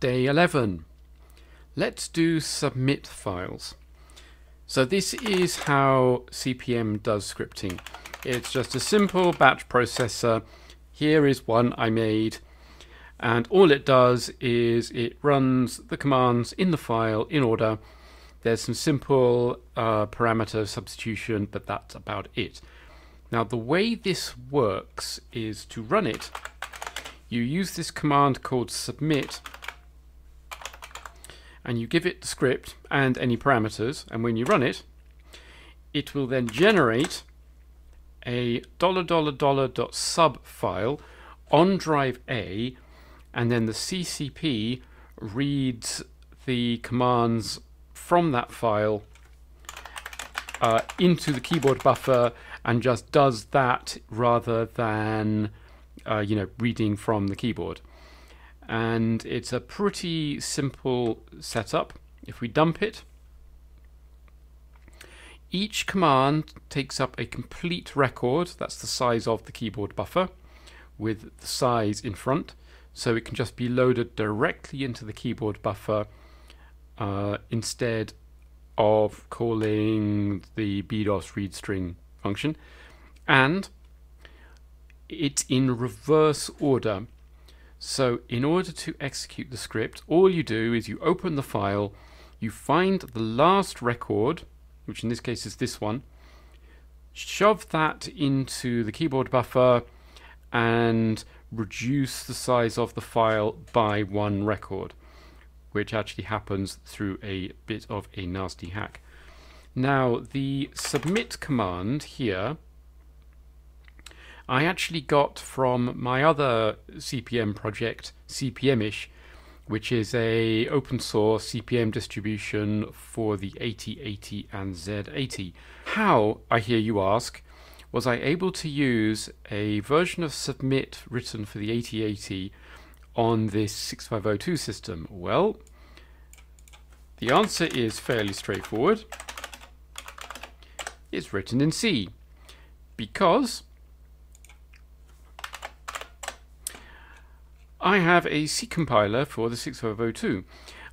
Day 11. Let's do submit files. So this is how CP/M does scripting. It's just a simple batch processor. Here is one I made and all it does is it runs the commands in the file in order. There's some simple uh, parameter substitution, but that's about it. Now the way this works is to run it, you use this command called submit and you give it the script and any parameters and when you run it it will then generate a dollar dollar dollar dot sub file on drive A and then the CCP reads the commands from that file uh, into the keyboard buffer and just does that rather than uh, you know reading from the keyboard and it's a pretty simple setup. If we dump it each command takes up a complete record. That's the size of the keyboard buffer with the size in front. So it can just be loaded directly into the keyboard buffer uh, instead of calling the bdos read string function. And it's in reverse order so in order to execute the script all you do is you open the file you find the last record which in this case is this one shove that into the keyboard buffer and reduce the size of the file by one record, which actually happens through a bit of a nasty hack. Now, the submit command here, I actually got from my other CP/M project, CP/Mish, which is a open source CP/M distribution for the 8080 and Z80. How, I hear you ask, was I able to use a version of Submit written for the 8080 on this 6502 system? Well, the answer is fairly straightforward. It's written in C because I have a C compiler for the 6502.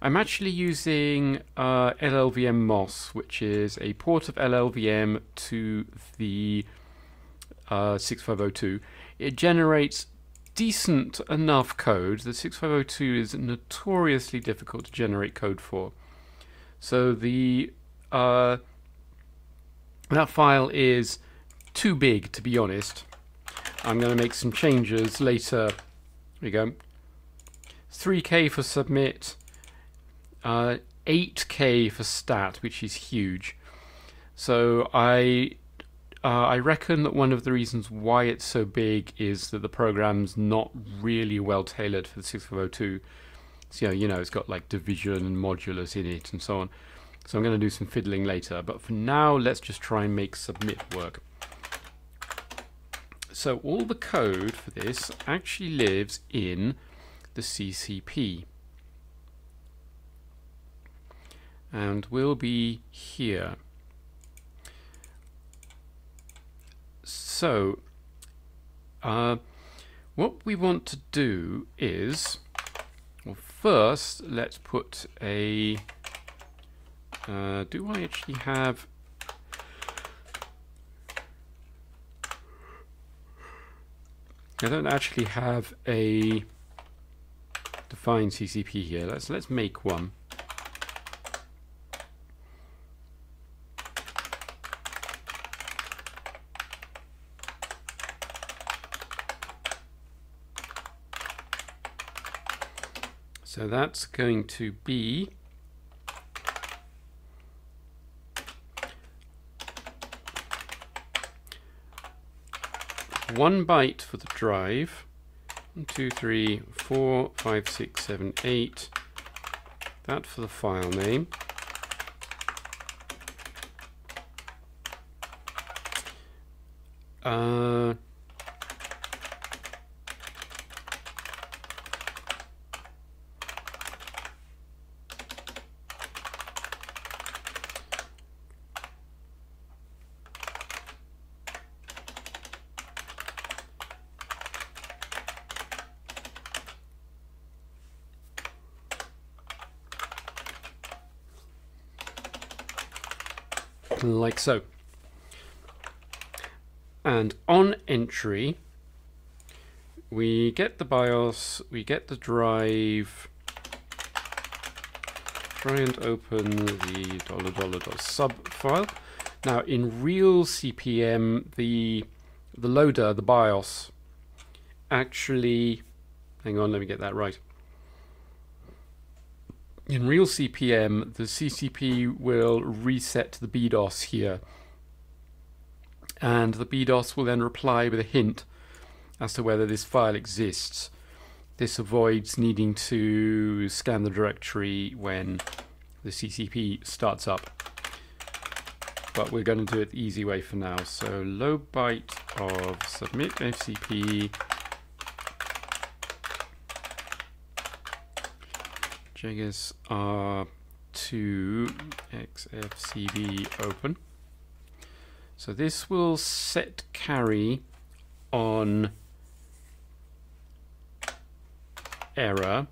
I'm actually using uh, LLVM MOS, which is a port of LLVM to the uh, 6502, it generates decent enough code. The 6502 is notoriously difficult to generate code for. So the uh, that file is too big to be honest. I'm going to make some changes later. Here we go. 3k for submit, uh, 8k for stat, which is huge. So I uh, I reckon that one of the reasons why it's so big is that the program's not really well tailored for the 6502. So, you know, it's got like division and modulus in it and so on. So I'm going to do some fiddling later. But for now, let's just try and make submit work. So all the code for this actually lives in the CCP. And will be here. So, uh, what we want to do is, well, first let's put a. Uh, do I actually have? I don't actually have a defined CCP here. Let's let's make one. So that's going to be one byte for the drive. One, two, three, four, five, six, seven, eight. That for the file name. Uh, like so. And on entry, we get the BIOS, we get the drive, try and open the dollar dollar dot sub file. Now in real CP/M, the the loader, the BIOS, actually, hang on, let me get that right. In real CP/M, the CCP will reset the BDOS here, and the BDOS will then reply with a hint as to whether this file exists. This avoids needing to scan the directory when the CCP starts up. But we're going to do it the easy way for now. So low byte of submit FCB JGS R2 XFCB open. So this will set carry on error.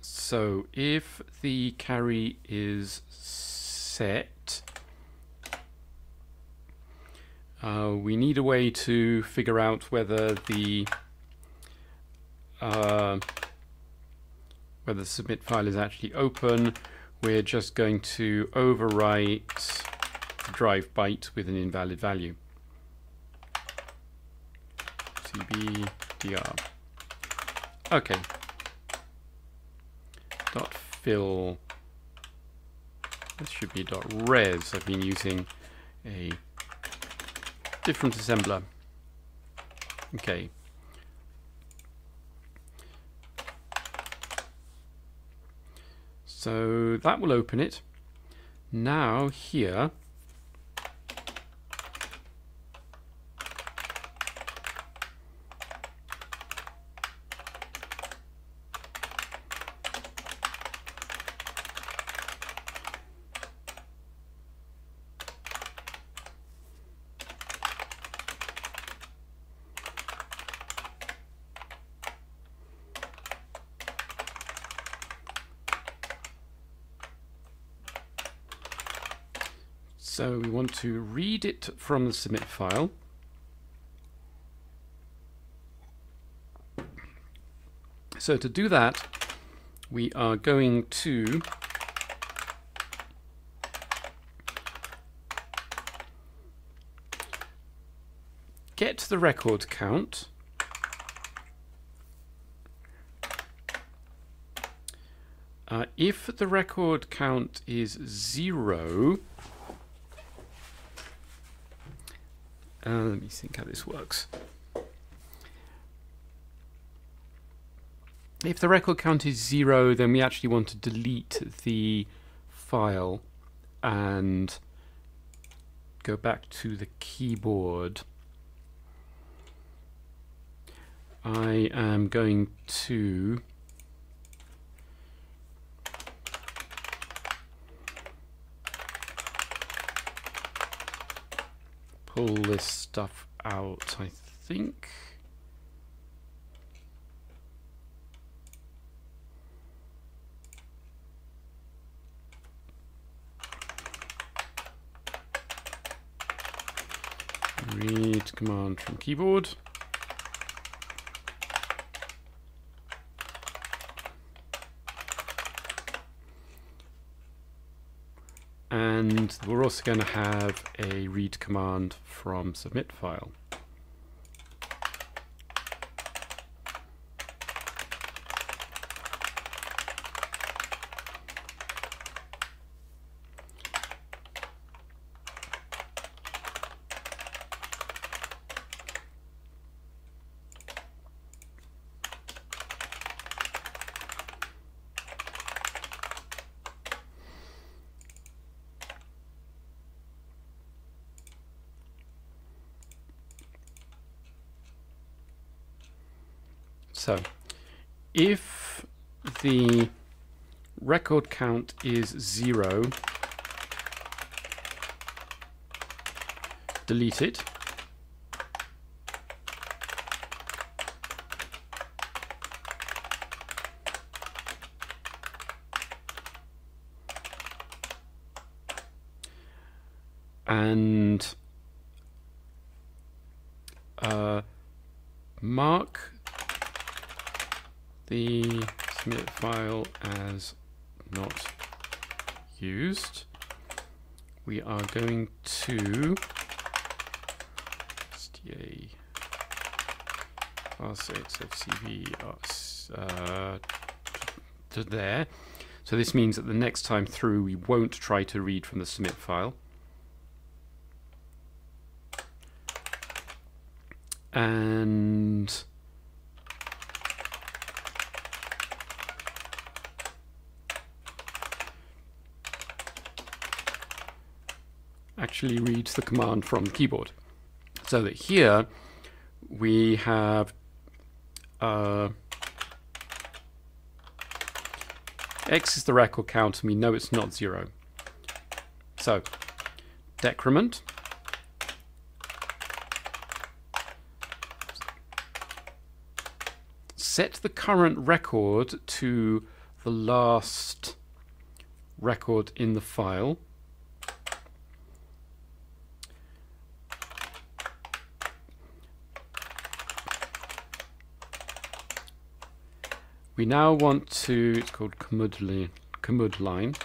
So if the carry is set, uh, we need a way to figure out whether the uh, whether the submit file is actually open. We're just going to overwrite drive byte with an invalid value. CB dr. Okay. Dot fill. This should be dot res. I've been using a different assembler. Okay. So that will open it. Now here So we want it from the submit file. So to do that, we are going to get the record count Uh, if the record count is zero, Uh, let me think how this works. If the record count is zero, then we actually want to delete the file and go back to the keyboard. I am going to pull this stuff out, I think. Read command from keyboard. And we're also going to have a read command from submit file. So if the record count is zero, delete it. and uh, mark the submit file as not used. We are going to STA R6 FCB uh, to there. So this means that the next time through we won't try to read from the submit file. And actually reads the command from the keyboard. So that here we have uh, x is the record count and we know it's not zero. So decrement set the current record to the last record in the file. We now want to, it's called commud line, commud line.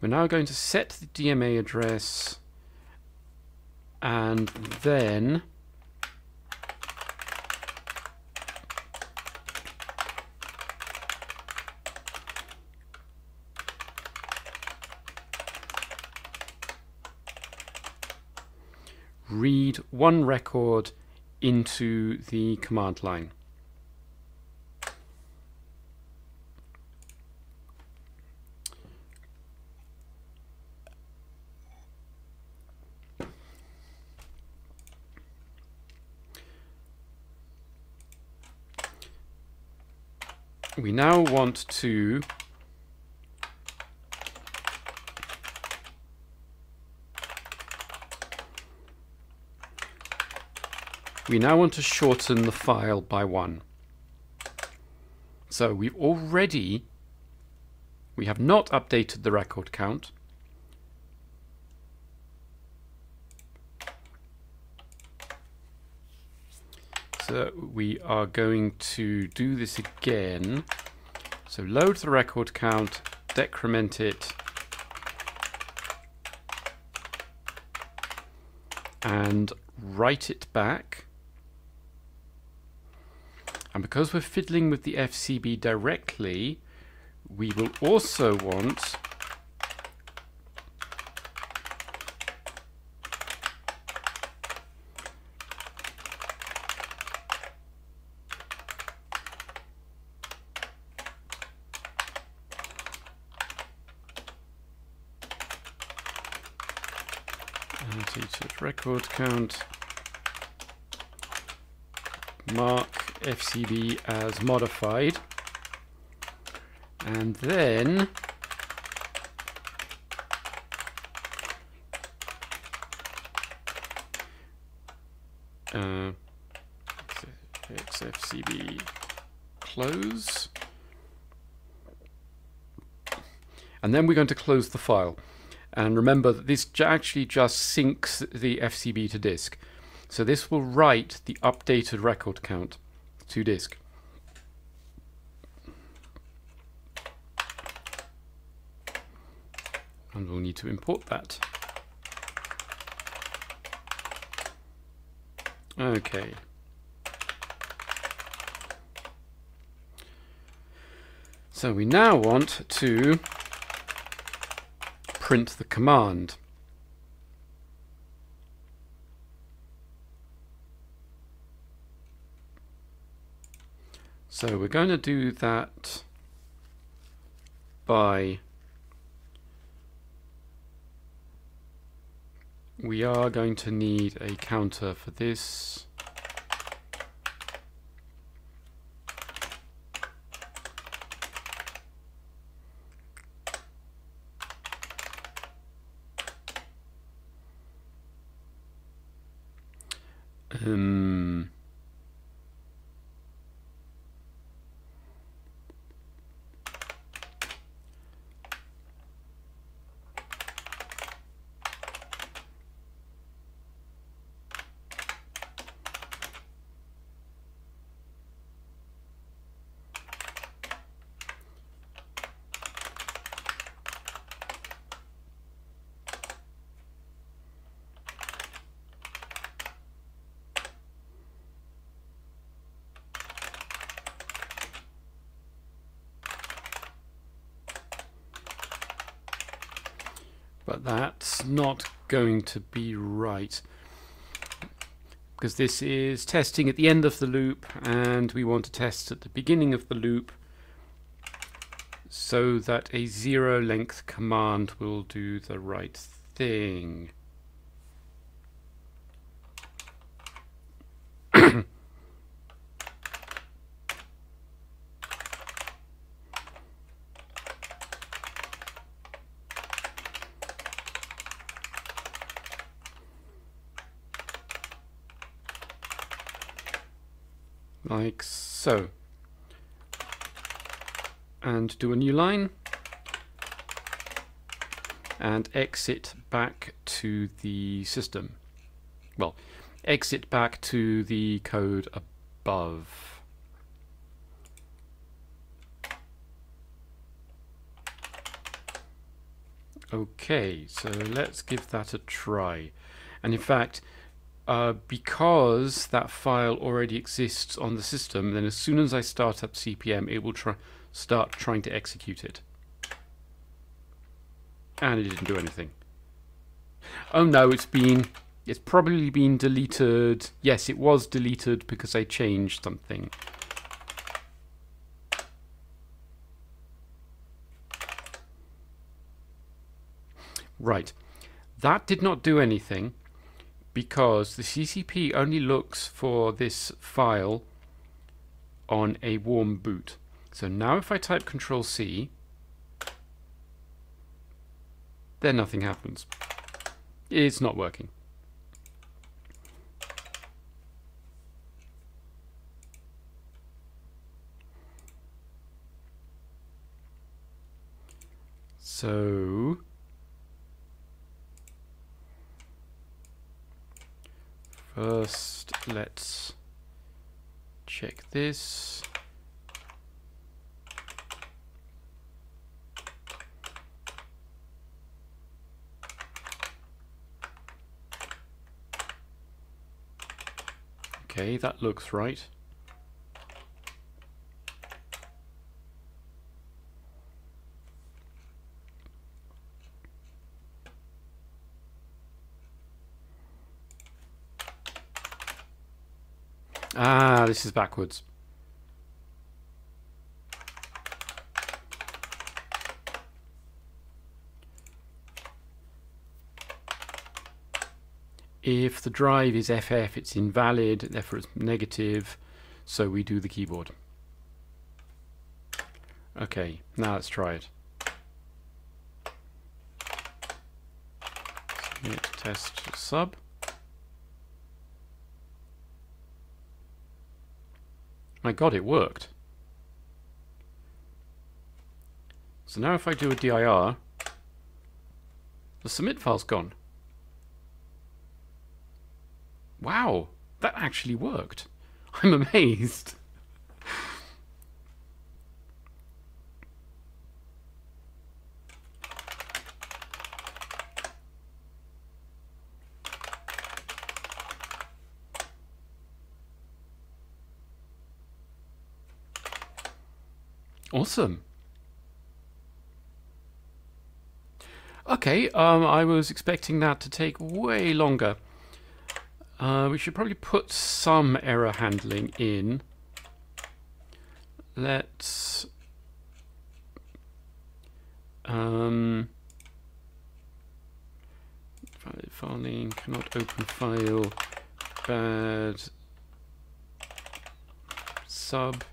We're now going to set the DMA address and then read one record into the command line. We now want to We now want to shorten the file by one. So we've already, we have not updated the record count. So we are going to do this again. So load the record count, decrement it, and write it back. And because we're fiddling with the FCB directly, we will also want record count mark FCB as modified. And then uh, XFCB close. And then we're going to close the file. And remember that this actually just syncs the FCB to disk. So this will write the updated record count to disk. And we'll need to import that. Okay. So we now want to print the command. So we're going to do that by we are going to need a counter for this um But that's not going to be right. Because this is testing at the end of the loop and we want to test at the beginning of the loop so that a zero length command will do the right thing. like so. And do a new line and exit back to the system. Well, exit back to the code above. Okay, so let's give that a try. And in fact, uh, because that file already exists on the system, then as soon as I start up CPM, it will try start trying to execute it. And it didn't do anything. Oh no, it's been, it's probably been deleted. Yes, it was deleted because I changed something. Right, that did not do anything because the CCP only looks for this file on a warm boot. So now if I type Control C, then nothing happens. It's not working. So first let's check this Okay, that looks right. Ah, this is backwards. If the drive is FF, it's invalid, therefore it's negative, so we do the keyboard. Okay, now let's try it. Submit test sub. My god, it worked. So now if I do a dir, the submit file's gone. Wow, that actually worked. I'm amazed. Awesome. Okay, um, I was expecting that to take way longer. Uh, we should probably put some error handling in. Let's um, file name cannot open file bad sub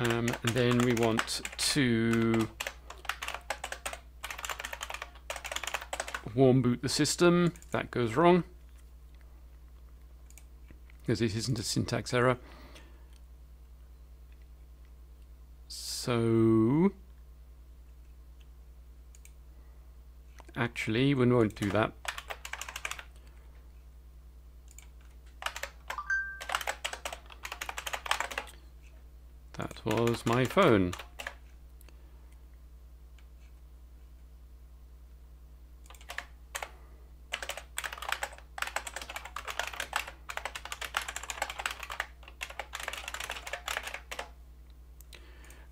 Um, and then we want to warm boot the system. That goes wrong, because this isn't a syntax error. So actually, we won't do that. That was my phone.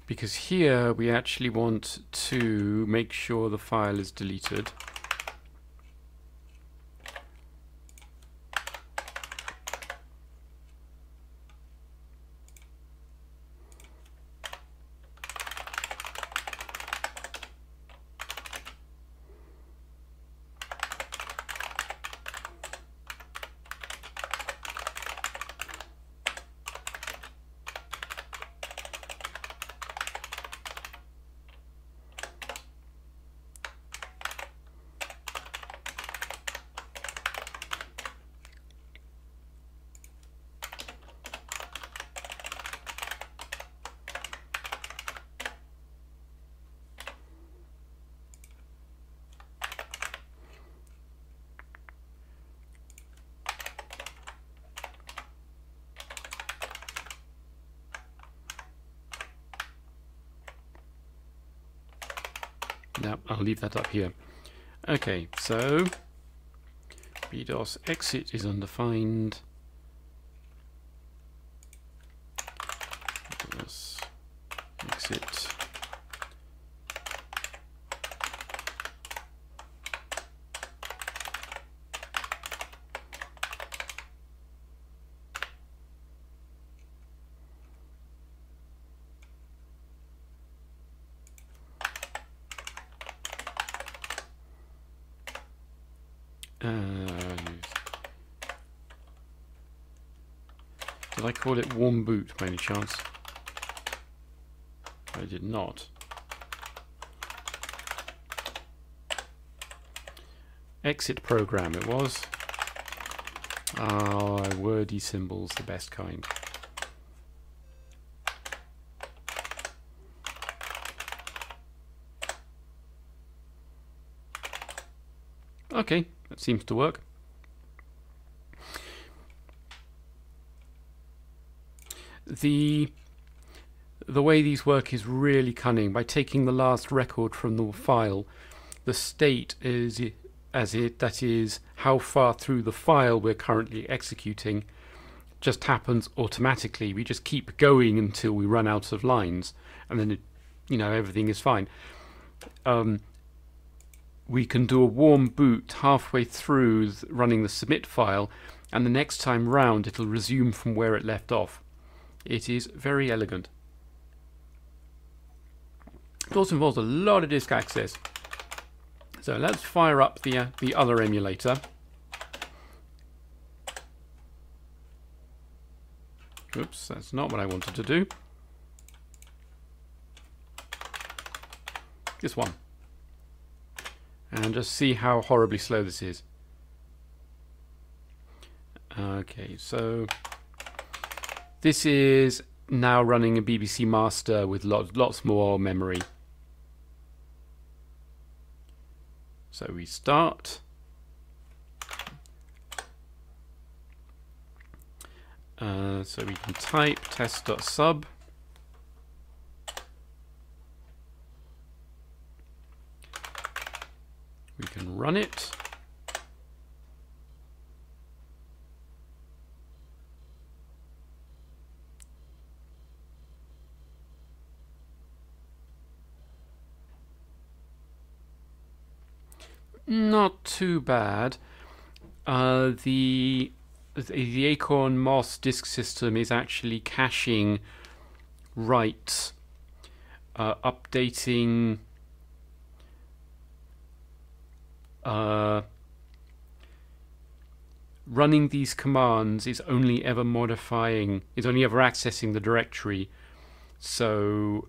because here we actually want to make sure the file is deleted. Now I'll leave that up here. Okay, so bdos exit is undefined. bdos exit Uh, did I call it warm boot by any chance? I did not. Exit program it was. Ah, wordy symbols, the best kind. Okay, that seems to work. The the way these work is really cunning. By taking the last record from the file, the state is as it that is how far through the file we're currently executing just happens automatically. We just keep going until we run out of lines, and then it, you know everything is fine. Um, we can do a warm boot halfway through running the submit file and the next time round it'll resume from where it left off. It is very elegant. It also involves a lot of disk access. So let's fire up the, uh, the other emulator. Oops, that's not what I wanted to do. This one and just see how horribly slow this is. Okay, so this is now running a BBC Master with lots, lots more memory. So we start. Uh, so we can type test.sub We can run it. Not too bad. Uh, the the Acorn MOS disk system is actually caching writes, uh, updating uh, running these commands is only ever modifying, is only ever accessing the directory. So,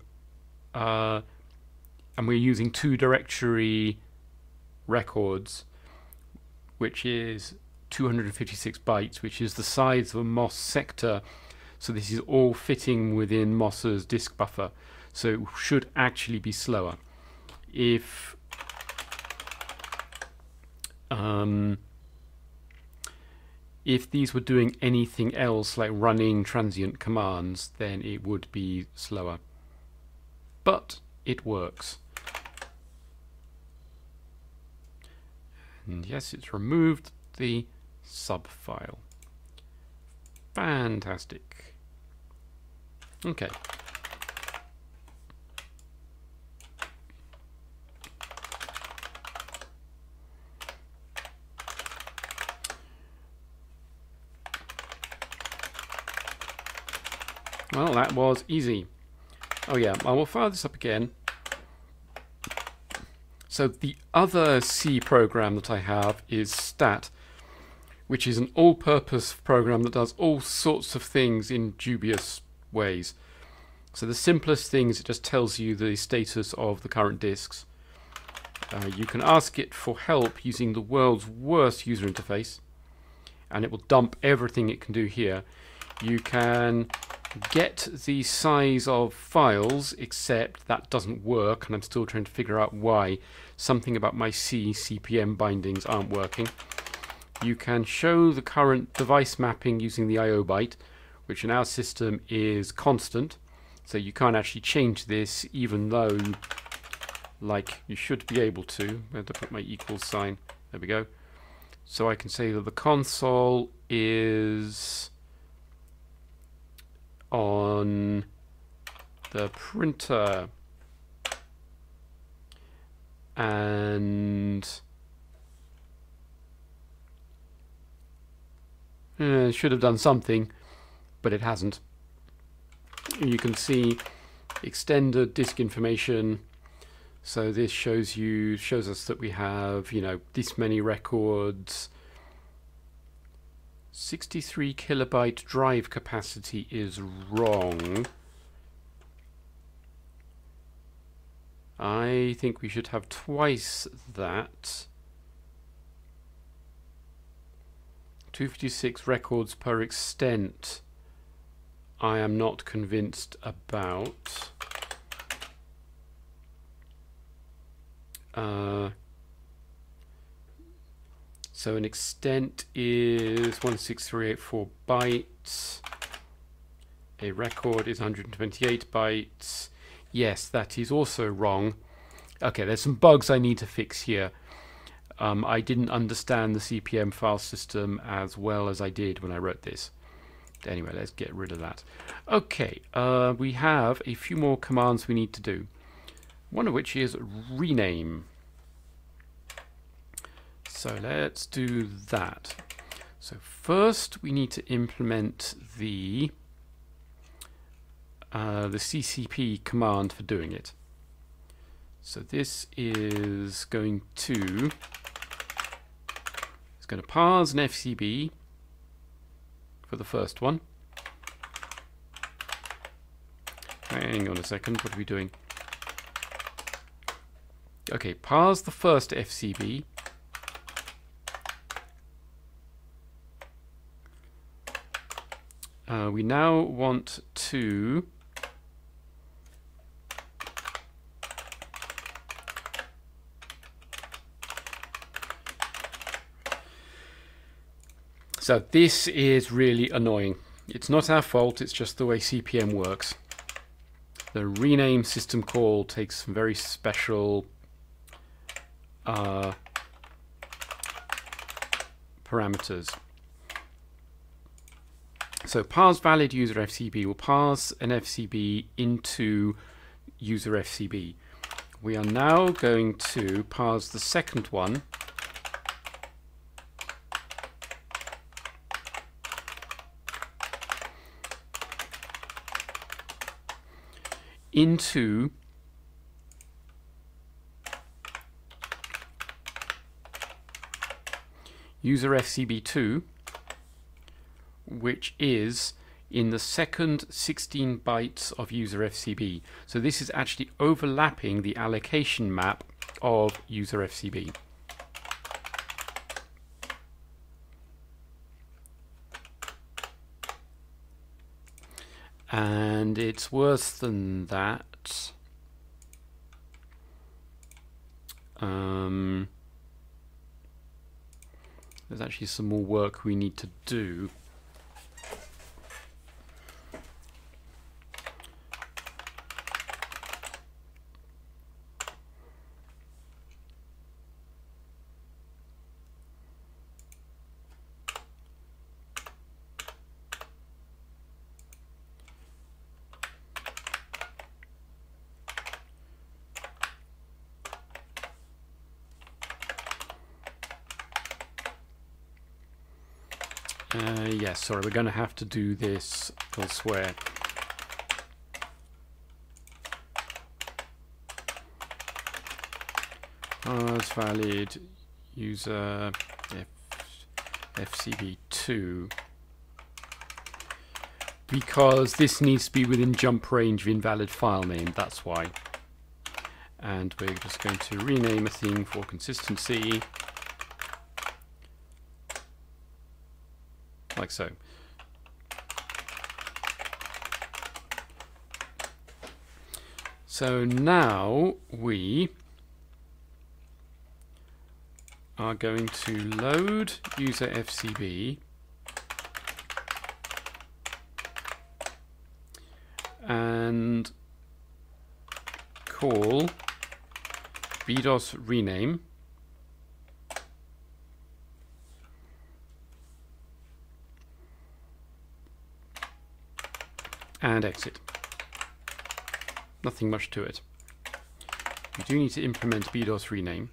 uh, and we're using two directory records, which is 256 bytes, which is the size of a MOS sector. So this is all fitting within MOS's disk buffer. So it should actually be slower. If um, if these were doing anything else like running transient commands, then it would be slower. But it works. And yes, it's removed the sub file. Fantastic. Okay. Well, that was easy. Oh yeah, I will fire this up again. So the other C program that I have is stat, which is an all-purpose program that does all sorts of things in dubious ways. So the simplest thing is it just tells you the status of the current disks. Uh, you can ask it for help using the world's worst user interface and it will dump everything it can do here. You can get the size of files except that doesn't work and I'm still trying to figure out why. Something about my C CPM bindings aren't working. You can show the current device mapping using the IO byte which in our system is constant so you can't actually change this even though like you should be able to. I have to put my equals sign. There we go. So I can say that the console is on the printer and should have done something but it hasn't you can see extended disk information so this shows you shows us that we have, you know, this many records. 63 kilobyte drive capacity is wrong. I think we should have twice that. 256 records per extent. I am not convinced about. Uh, so an extent is 16384 bytes. A record is 128 bytes. Yes, that is also wrong. Okay, there's some bugs I need to fix here. Um, I didn't understand the CPM file system as well as I did when I wrote this. Anyway, let's get rid of that. Okay, uh, we have a few more commands we need to do one of which is rename. So let's do that. So first we need to implement the uh, the CCP command for doing it. So this is going to it's going to parse an FCB for the first one. Hang on a second, what are we doing? Okay, parse the first FCB. Uh, we now want to So this is really annoying. It's not our fault, it's just the way CPM works. The rename system call takes some very special uh, parameters. So parse valid user FCB will parse an FCB into user FCB. We are now going to parse the second one into user FCB2, which is in the second 16 bytes of user FCB. So this is actually overlapping the allocation map of user FCB. And it's worse than that. Um, there's actually some more work we need to do. sorry, we're going to have to do this elsewhere. As valid user FCB2 because this needs to be within jump range of invalid file name, that's why. And we're just going to rename a thing for consistency. Like so. So now we are going to load user FCB and call bdos rename and exit. Nothing much to it. We do need to implement bdos rename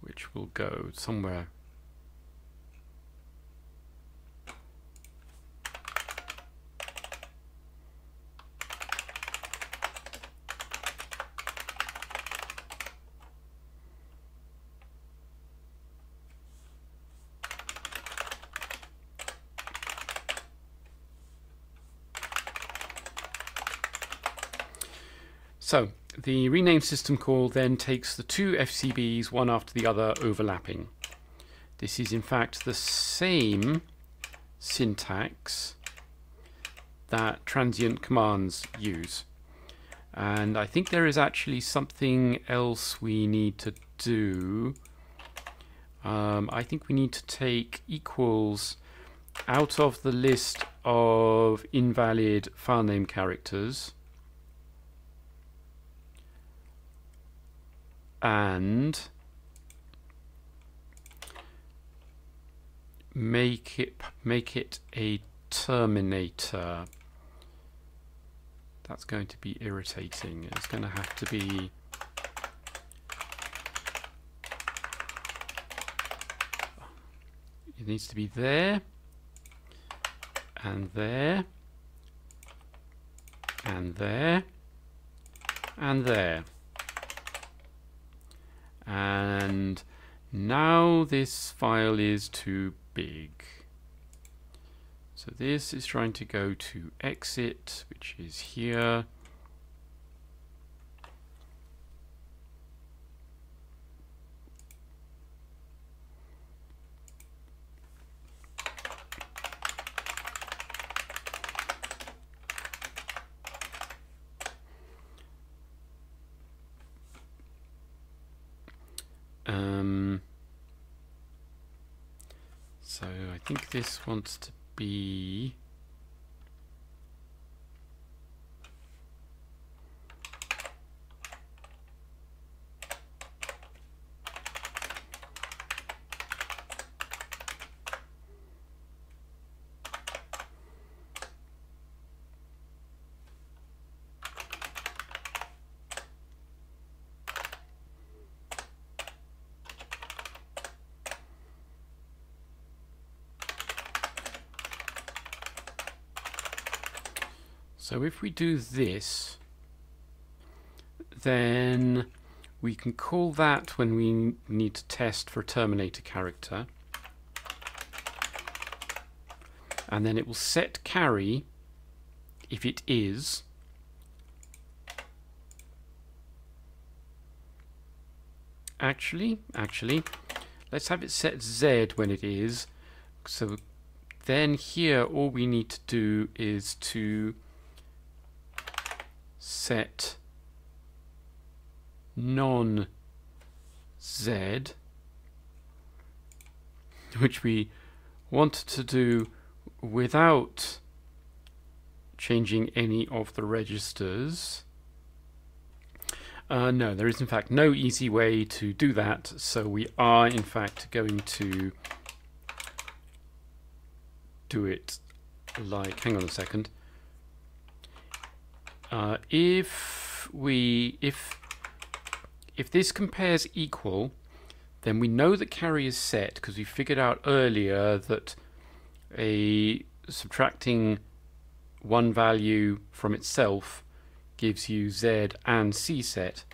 which will go somewhere So the rename system call then takes the two FCBs one after the other overlapping. This is in fact the same syntax that transient commands use. And I think there is actually something else we need to do. Um, I think we need to take equals out of the list of invalid file name characters and make it make it a terminator. That's going to be irritating. It's going to have to be it needs to be there and there and there and there and now this file is too big. So this is trying to go to exit, which is here. think this wants to be So if we do this, then we can call that when we need to test for a terminator character. And then it will set carry if it is actually actually let's have it set Z when it is so then here all we need to do is to set non z which we want to do without changing any of the registers. Uh, no, there is in fact no easy way to do that, so we are in fact going to do it like, hang on a second, uh, if we if if this compares equal, then we know that carry is set because we figured out earlier that a subtracting one value from itself gives you z and c set.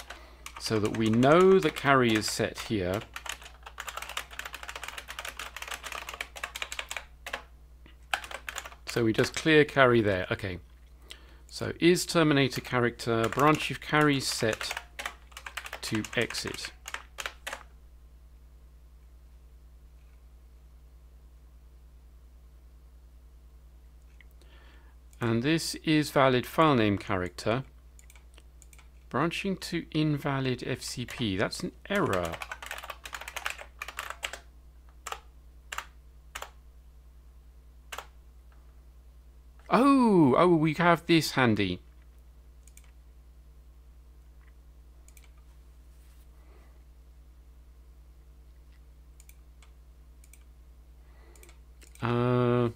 so that we know that carry is set here. So we just clear carry there. Okay. So is terminator character branch if carry set to exit. And this is valid file name character. Branching to invalid FCB. That's an error. Oh, oh, we have this handy. Uh,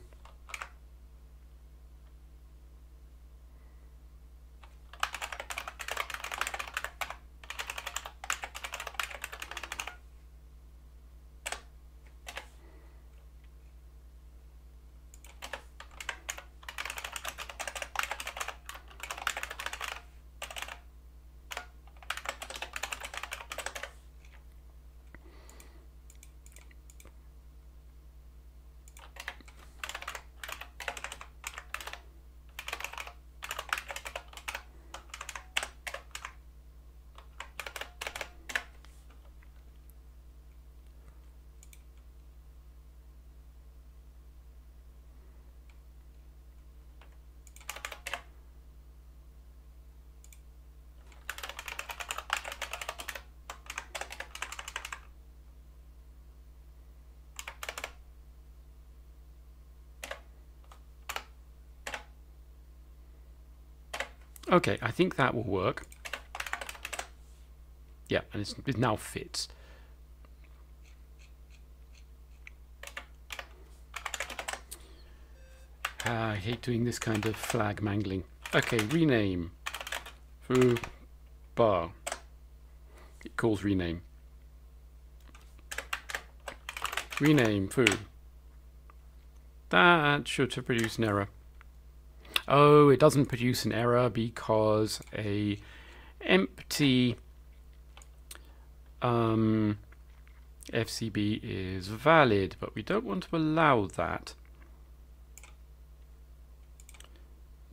Okay, I think that will work. Yeah, and it's, it now fits. Ah, I hate doing this kind of flag mangling. Okay, rename. Foo bar. It calls rename. Rename foo. That should have produced an error. Oh, it doesn't produce an error because a empty um, FCB is valid, but we don't want to allow that.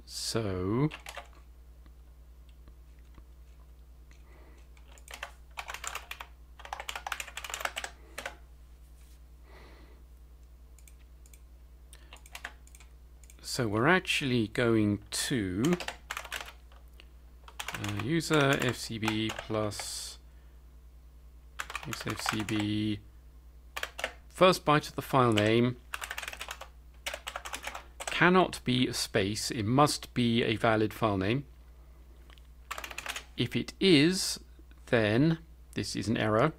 So So we're actually going to uh, user FCB plus FCB first byte of the file name cannot be a space, it must be a valid file name. If it is, then this is an error.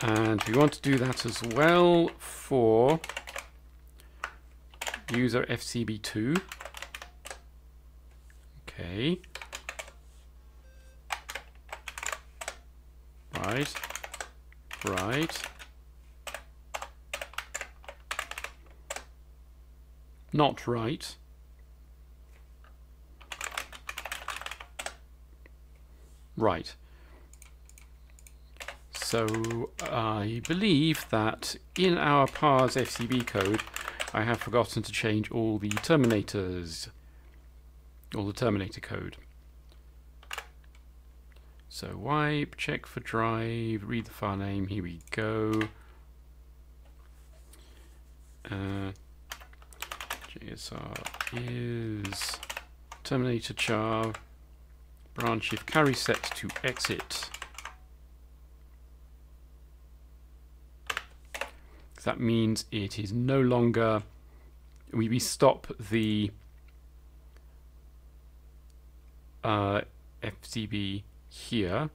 And we that as well for user FCB2. Okay. Right. Right. Not right. Right. So I believe that in our parse FCB code, I have forgotten to change all the terminators, all the terminator code. So wipe, check for drive, read the file name, here we go. Uh, JSR is terminator char branch if carry set to exit. that means it is no longer we, we stop the uh, FCB here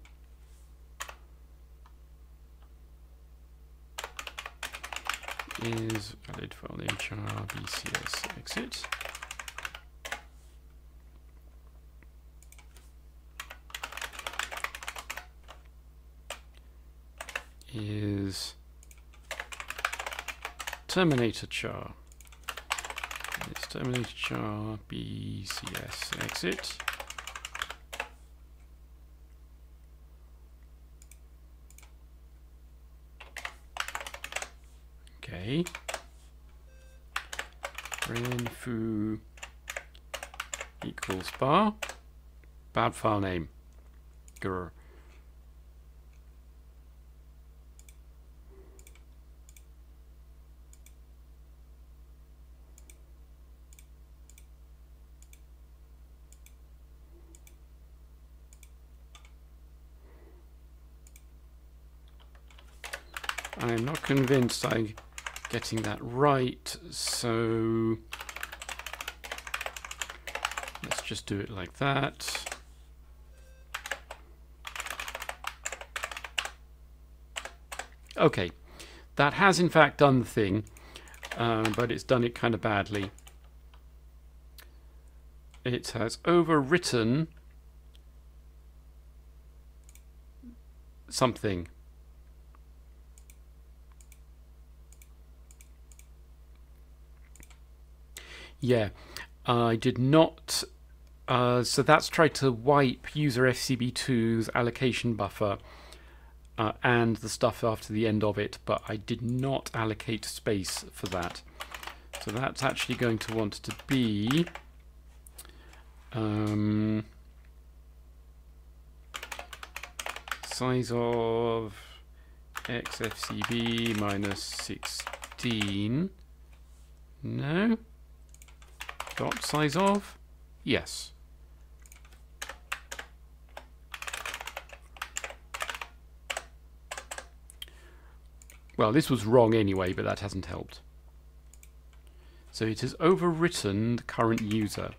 is valid for the HRBCS exit. is terminator char. It's terminator char bcs exit. Okay. Ren foo equals bar. Bad file name. Grr. I'm not convinced I'm getting that right, so let's just do it like that. Okay, that has in fact done the thing, uh, but it's done it kind of badly. It has overwritten something. Yeah, I did not. Uh, so that's tried to wipe user FCB2's allocation buffer uh, and the stuff after the end of it, but I did not allocate space for that. So that's actually going to want to be um, size of xfcb minus 16. No? Dot size of? Yes. Well, this was wrong anyway, but that hasn't helped. So it has overwritten the current user.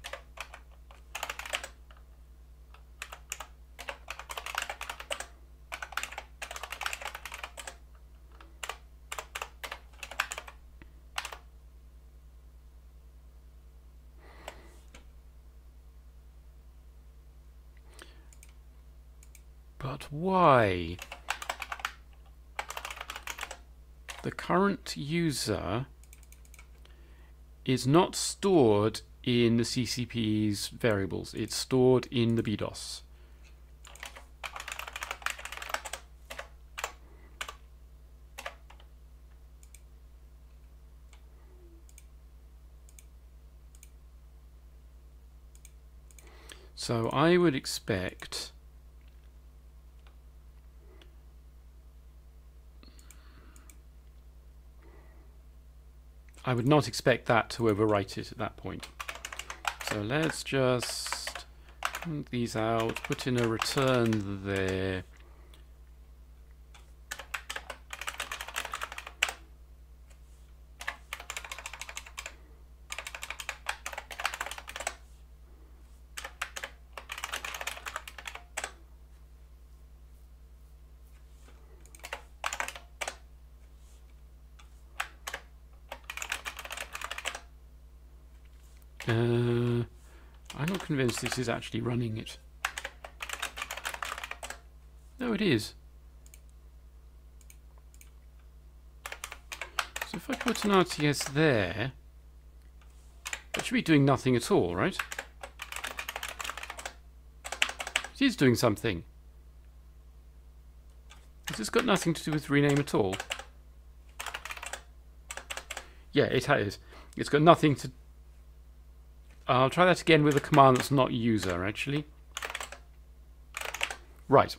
But why? The current user is not stored in the CCP's variables. It's stored in the BDOS. So I would expect I would not expect that to overwrite it at that point. So let's just print these out, put in a return there. Uh, I'm not convinced this is actually running it. No, it is. So if I put an RTS there, it should be doing nothing at all, right? It is doing something. Has this got nothing to do with rename at all? Yeah, it has. It's got nothing to I'll try that again with a command that's not user, actually. Right.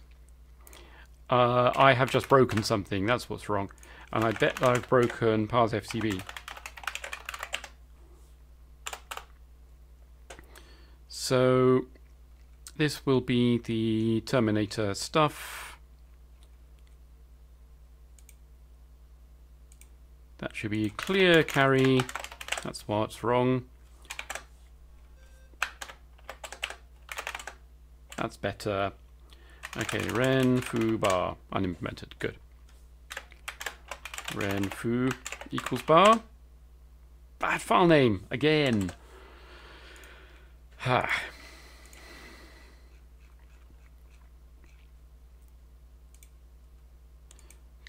Uh, I have just broken something. That's what's wrong. And I bet I've broken parse FCB. So this will be the Terminator stuff. That should be clear carry. That's what's wrong. That's better. Okay, ren foo bar unimplemented. Good. Ren foo equals bar. Bad file name again. Ha.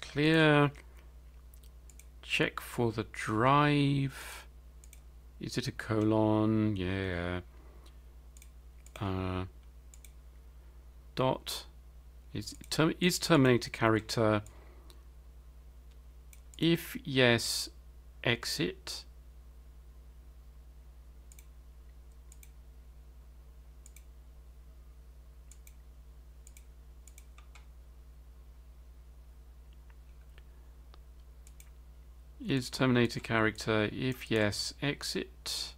clear. Check for the drive. Is it a colon? Yeah. Uh, dot is term is terminator character. If yes, exit. Is Terminator character? If yes, exit.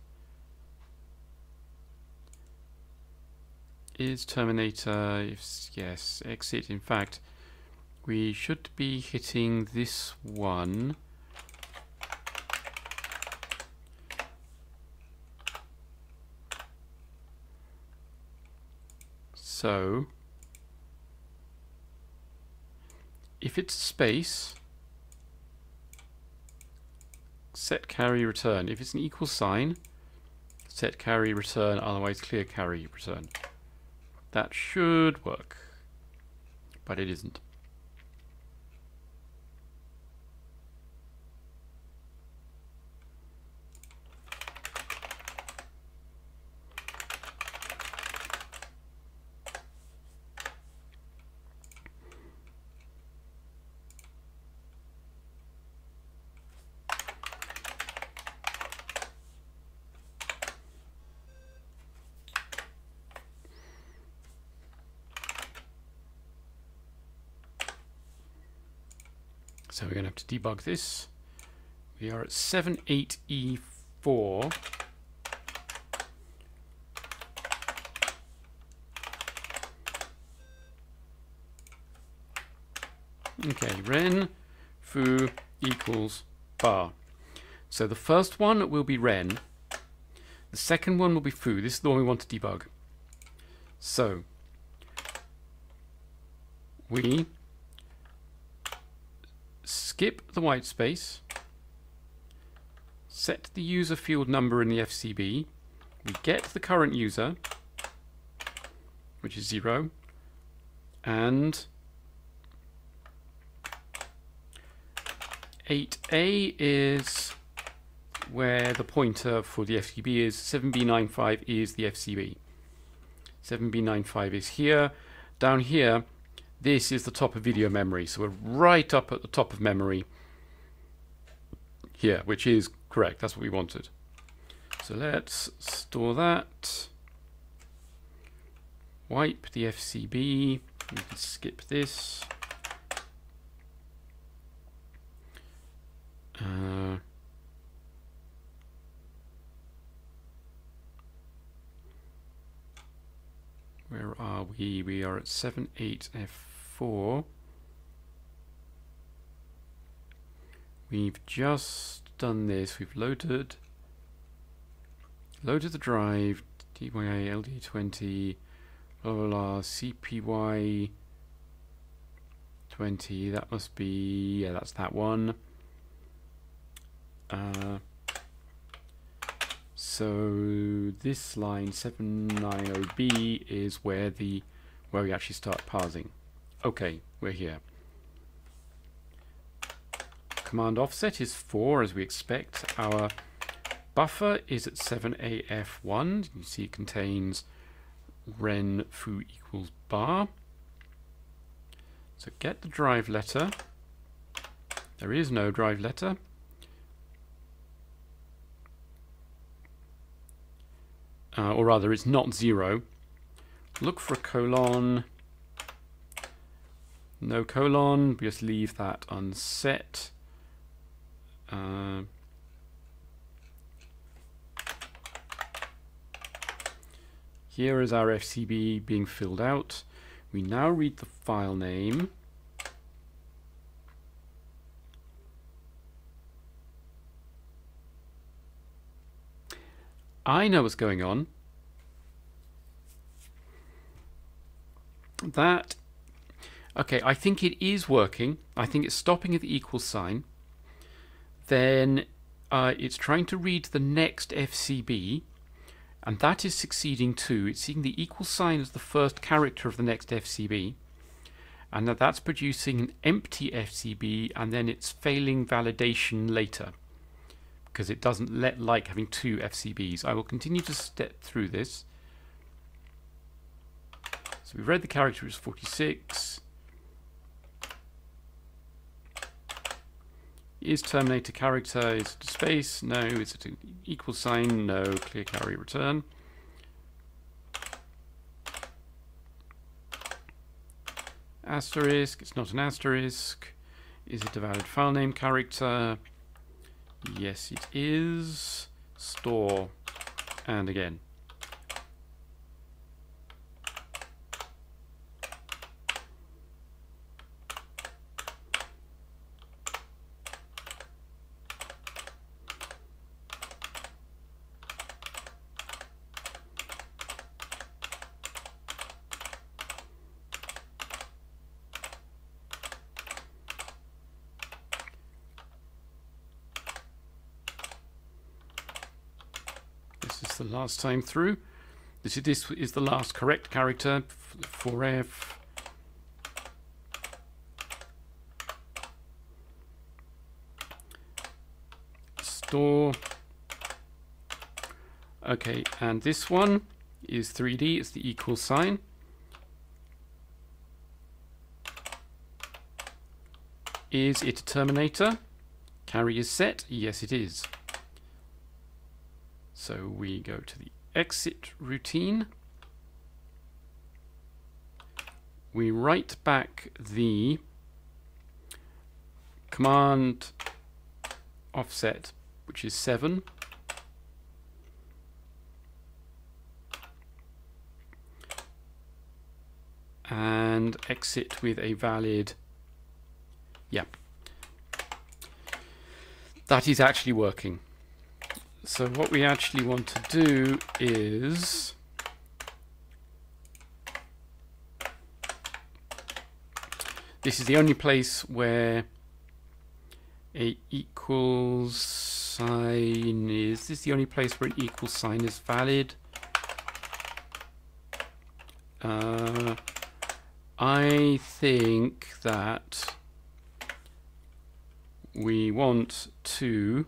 Is Terminator? If yes, exit. In fact, we should be hitting this one. So, if it's space, set carry return. If it's an equal sign, set carry return, otherwise clear carry return. That should work, but it isn't. Debug this. We are at 78E4. Okay, ren foo equals bar. So the first one will be ren. The second one will be foo. This is the one we want to debug. So we skip the white space, set the user field number in the FCB, we get the current user, which is 0, and 8A is where the pointer for the FCB is, 7B95 is the FCB. 7B95 is here. Down here, this is the top of video memory. So we're right up at the top of memory here, which is correct. That's what we wanted. So let's store that. Wipe the FCB. Can skip this. Uh, where are we? We are at 78F 4 we've just done this. We've loaded loaded the drive DYA LD20 blah blah blah CPY 20 that must be yeah that's that one. Uh, so this line 790B is where the where we actually start parsing Okay, we're here. Command offset is 4 as we expect. Our buffer is at 7AF1. You see it contains ren foo equals bar. So get the drive letter. There is no drive letter. Uh, or rather, it's not zero. Look for a colon. No colon, we just leave that unset. Uh, here is our FCB being filled out. We now read the file name. I know what's going on. That Okay, I think it is working. I think it's stopping at the equal sign. Then uh, it's trying to read the next FCB, and that is succeeding too. It's seeing the equal sign as the first character of the next FCB. and that that's producing an empty FCB and then it's failing validation later because it doesn't let like having two FCBs. I will continue to step through this. So we've read the character is 46. Is terminator character, is it space? No. Is it an equal sign? No. Clear carry return. Asterisk, it's not an asterisk. Is it a valid file name character? Yes, it is. Store. And again. the last time through. This is, this is the last correct character for F. Store. Okay, and this one is 3D, it's the equal sign. Is it a terminator? Carry is set? Yes, it is. So we go to the exit routine. We write back the command offset, which is 7. And exit with a valid, yeah. That is actually working. So what we actually want to do is this is the only place where a equals sign is this the only place where an equal sign is valid. Uh, I think that we want to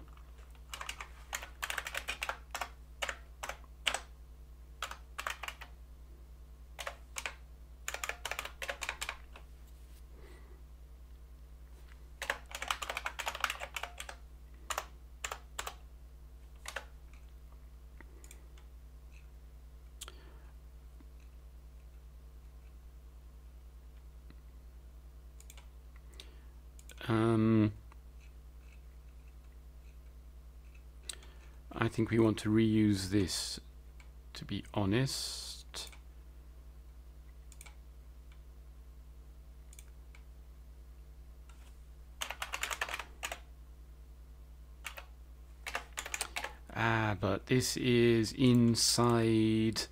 Um, I think we want to reuse this, to be honest. Ah, but this is inside,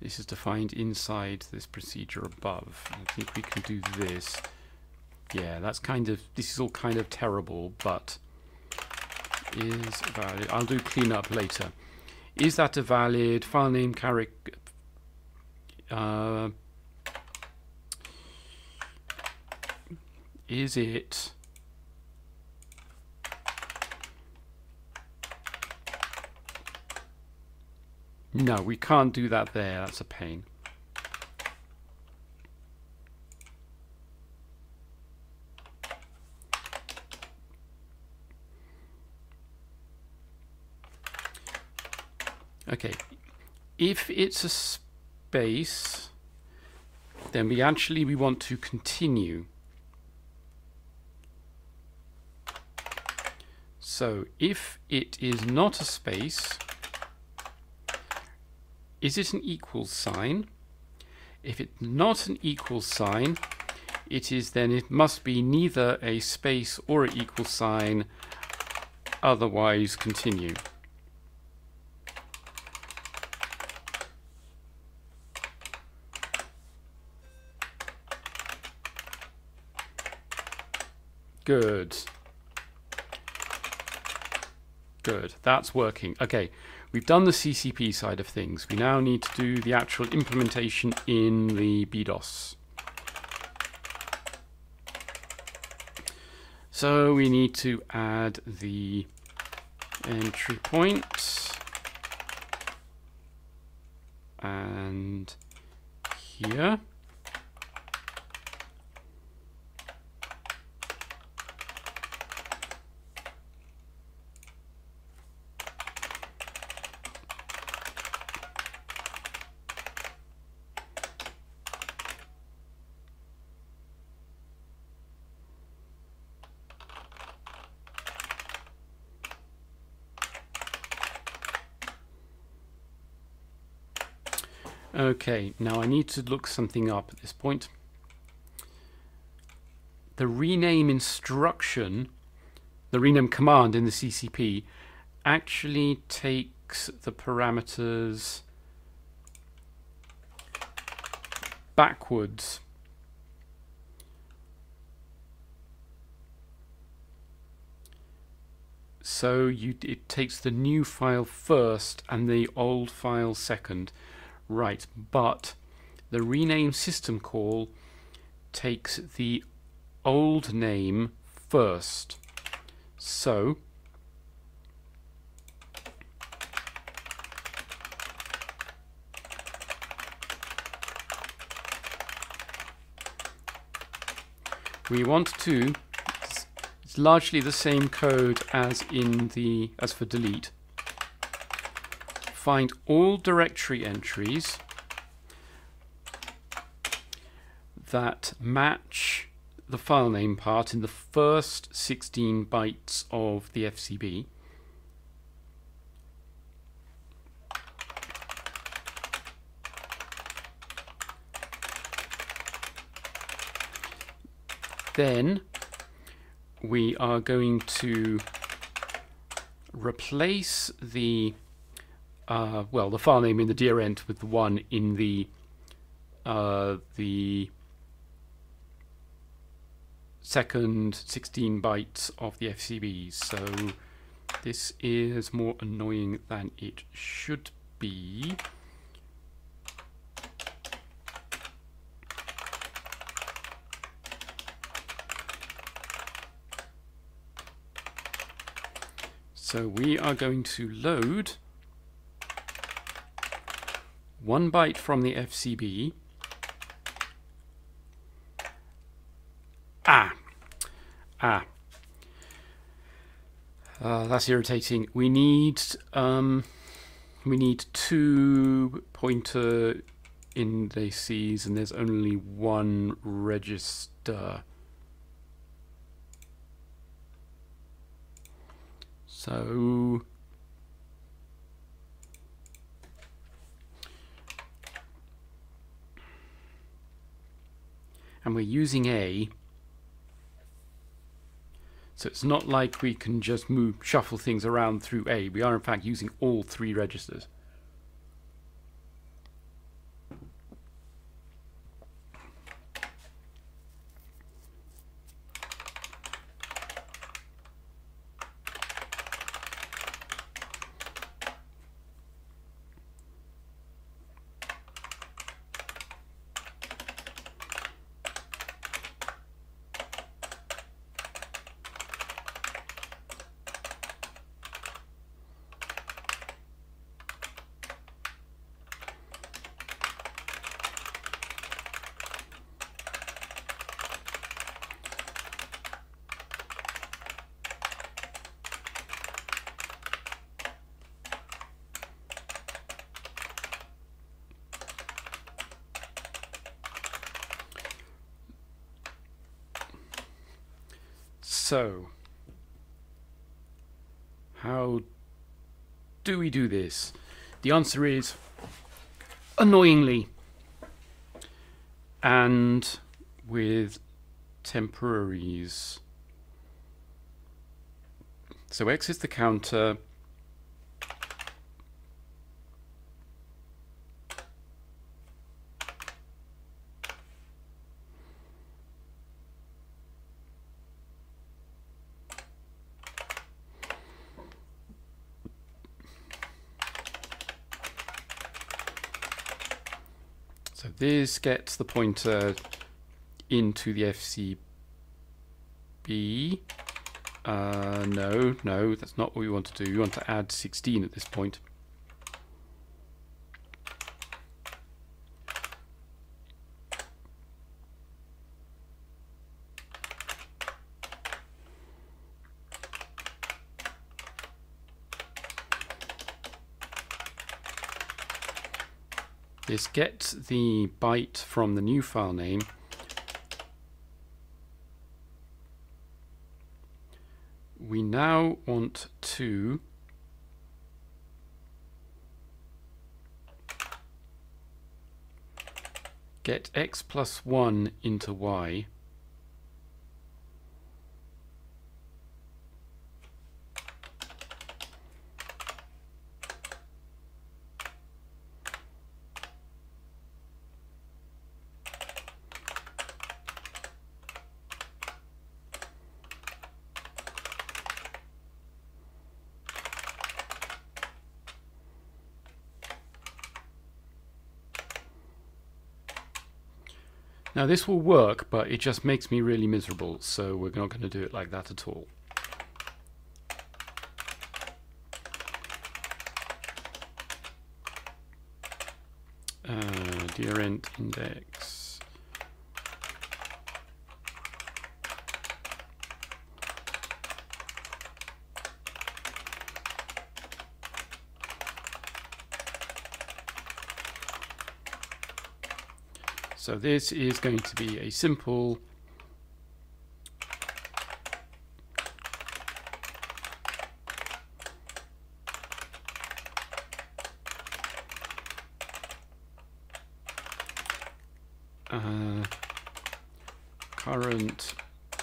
this is defined inside this procedure above. I think we can do this. Yeah, that's kind of, this is all kind of terrible, but is valid. I'll do cleanup later. Is that a valid file name character? Uh, is it no we can't do that there that's a pain Okay, if it's a space, then we actually we want to continue. So if it is not a space, is it an equal sign? If it's not an equal sign, it is then it must be neither a space or an equal sign, otherwise continue. Good. Good, that's working. Okay, we've done the CCP side of things. We now need to do the actual implementation in the BDOS. So we need to add the entry point and here. Okay, now I need to look something up at this point. The rename instruction, the rename command in the CCP, actually takes the parameters backwards. So you, it takes the new file first and the old file second. Right, but the rename system call takes the old name first. So we want to it's largely the same code as in the as for delete find all directory entries that match the file name part in the first 16 bytes of the FCB. Then we are going to replace the uh, well, the file name in the dirent with the one in the uh, the second 16 bytes of the FCB. So this is more annoying than it should be. So we are going to load one byte from the FCB. Ah, ah, uh, that's irritating. We need um, we need two pointer indices, and there's only one register. So and we're using A. So it's not like we can just move shuffle things around through A. We are in fact using all three registers So, how do we do this? The answer is annoyingly and with temporaries. So x is the counter, So this gets the pointer into the FCB. Uh, no, no, that's not what we want to do. We want to add 16 at this point. Is get the byte from the new file name. We now want to get x plus 1 into y Now this will work, but it just makes me really miserable, so we're not going to do it like that at all. Uh, dirent index So this is going to be a simple uh, current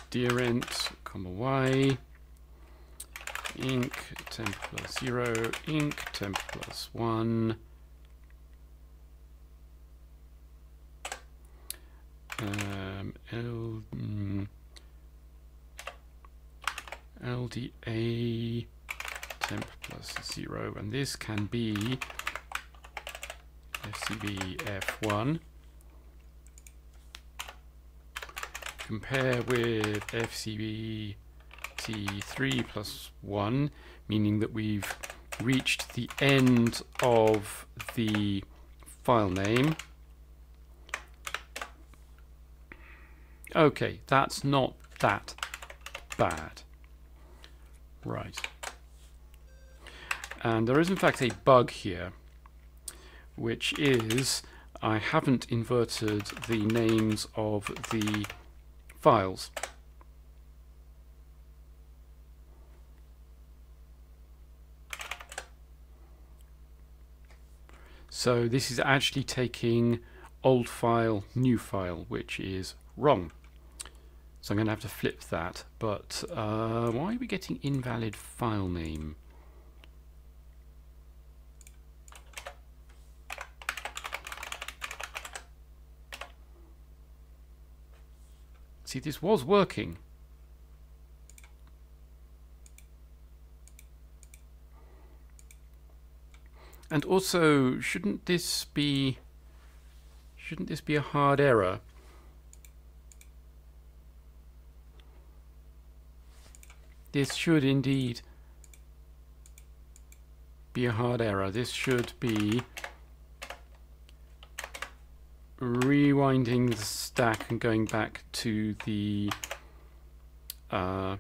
dirent comma y inc temp plus 0 inc temp plus 1 um, L, mm, LDA temp plus 0 and this can be FCB F1 compare with FCB T3 plus 1 meaning that we've reached the end of the file name Okay, that's not that bad. Right. And there is in fact a bug here, which is I haven't inverted the names of the files. So this is actually taking old file, new file, which is wrong. So I'm going to have to flip that. But uh, why are we getting invalid file name? See, this was working. And also, shouldn't this be shouldn't this be a hard error? This should indeed be a hard error. This should be rewinding the stack and going back to the uh,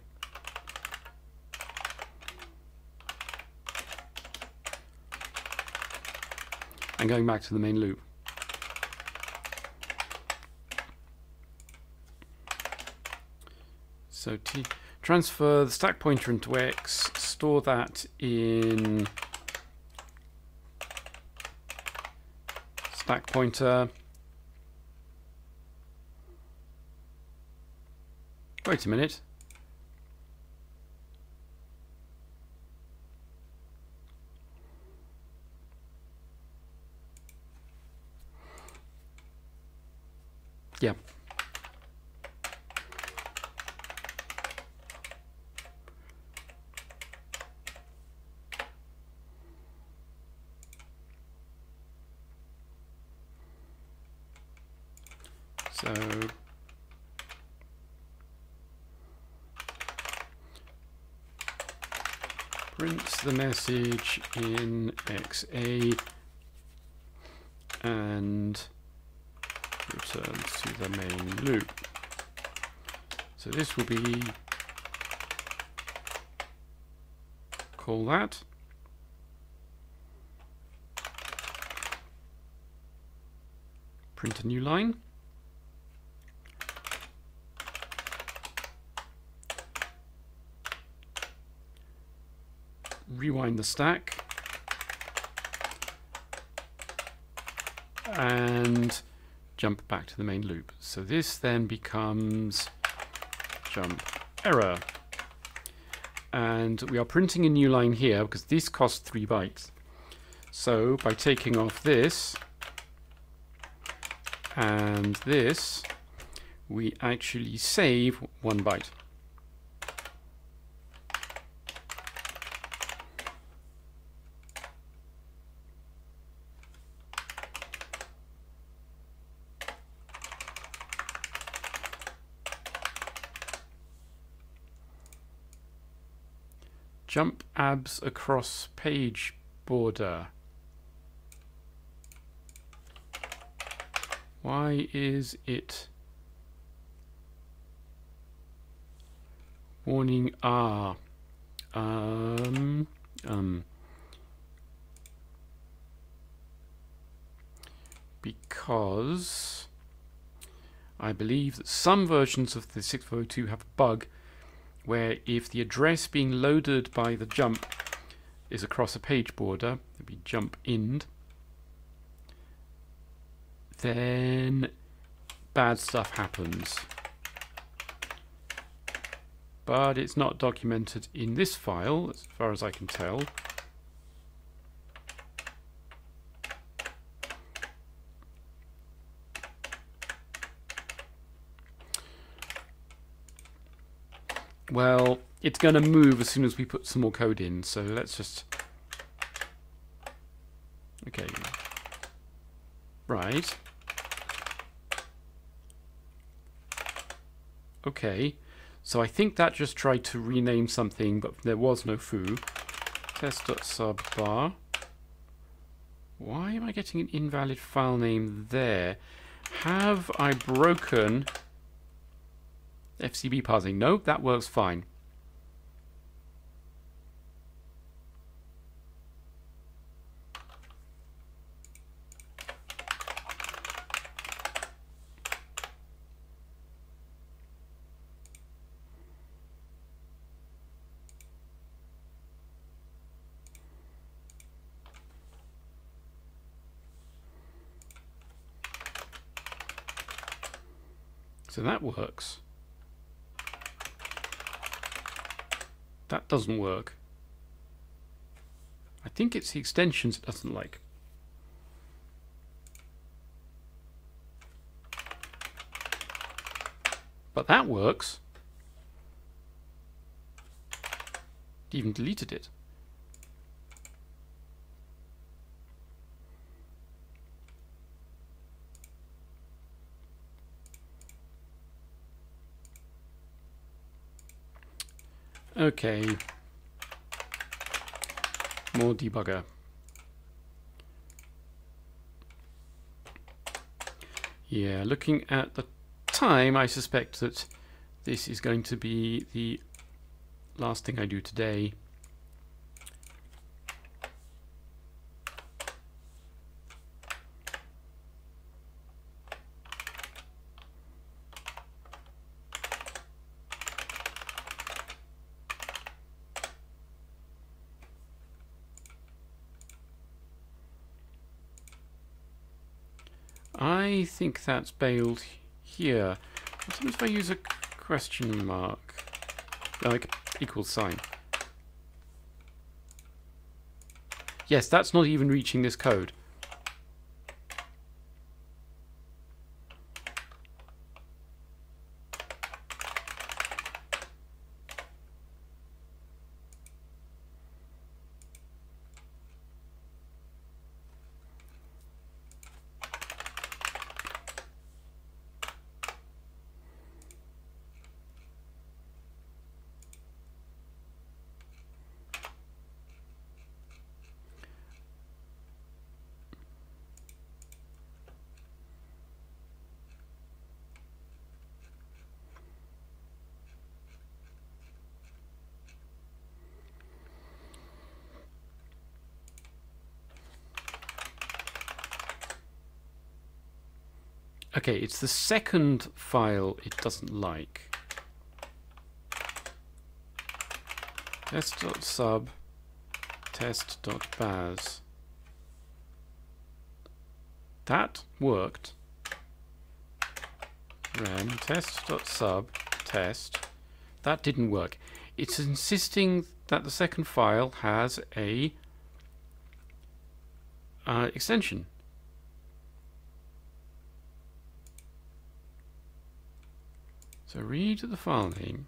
and going back to the main loop. So T transfer the stack pointer into X, store that in stack pointer. Wait a minute. Yeah. So uh, print the message in XA and returns to the main loop. So this will be call that. Print a new line. Rewind the stack and jump back to the main loop. So this then becomes jump error. And we are printing a new line here because this costs three bytes. So by taking off this and this, we actually save one byte. Jump abs across page border. Why is it warning R? Um, um, because I believe that some versions of the 6502 have a bug where if the address being loaded by the jump is across a page border, it'd be jump ind, then bad stuff happens. But it's not documented in this file, as far as I can tell. Well, it's going to move as soon as we put some more code in, so let's just... Okay. Right. Okay. So I think that just tried to rename something, but there was no foo. Test.subbar. Why am I getting an invalid file name there? Have I broken... FCB parsing. No, that works fine. So that works. That doesn't work. I think it's the extensions it doesn't like. But that works. It even deleted it. Okay. More debugger. Yeah, looking at the time, I suspect that this is going to be the last thing I do today. I that's bailed here. What happens if I use a question mark? Like equal sign. Yes, that's not even reaching this code. Okay, it's the second file it doesn't like. test.sub test.baz. That worked. Ran test.sub test. That didn't work. It's insisting that the second file has a uh, extension. So read the file name.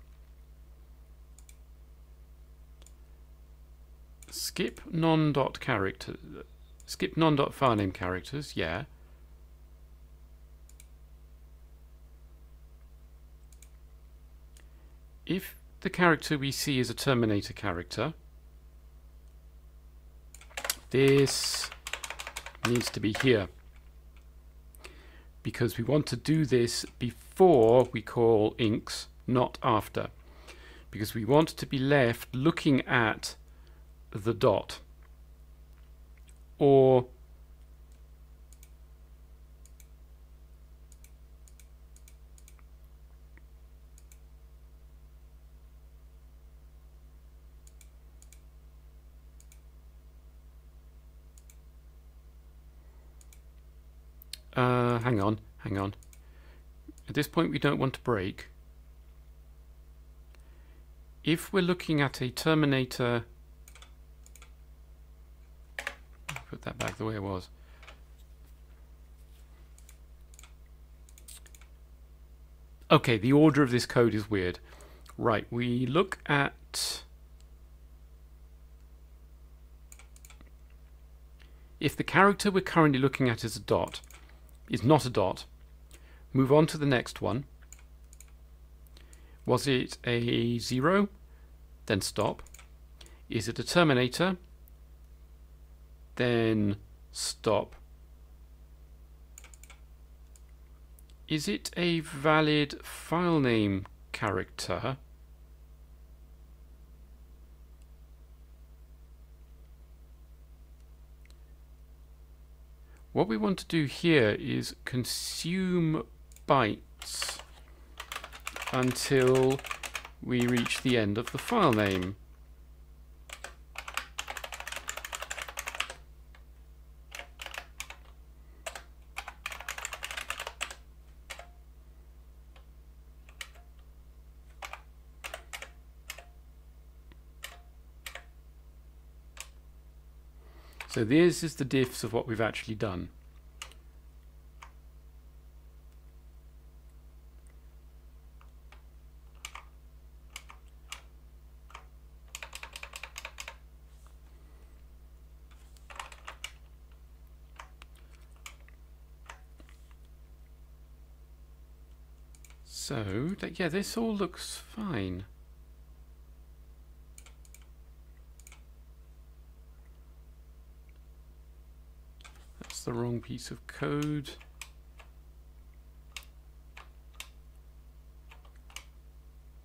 Skip non-dot character. Skip non-dot file name characters. Yeah. If the character we see is a Terminator character, this needs to be here because we want to do this before we call INX, not after. Because we want to be left looking at the dot or Uh, hang on, hang on. At this point we don't want to break. If we're looking at a Terminator... Put that back the way it was. Okay, the order of this code is weird. Right, we look at... If the character we're currently looking at is a dot, is not a dot. Move on to the next one. Was it a zero? Then stop. Is it a terminator? Then stop. Is it a valid file name character? What we want to do here is consume bytes until we reach the end of the file name. So this is the diffs of what we've actually done. So, yeah, this all looks fine. That's the wrong piece of code.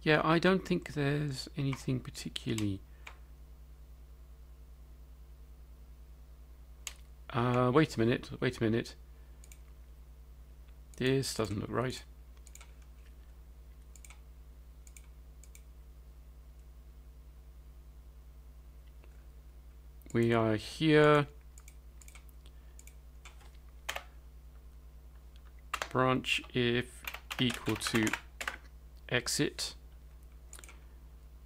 Yeah, I don't think there's anything particularly... Uh, wait a minute, wait a minute. This doesn't look right. We are here branch if equal to exit.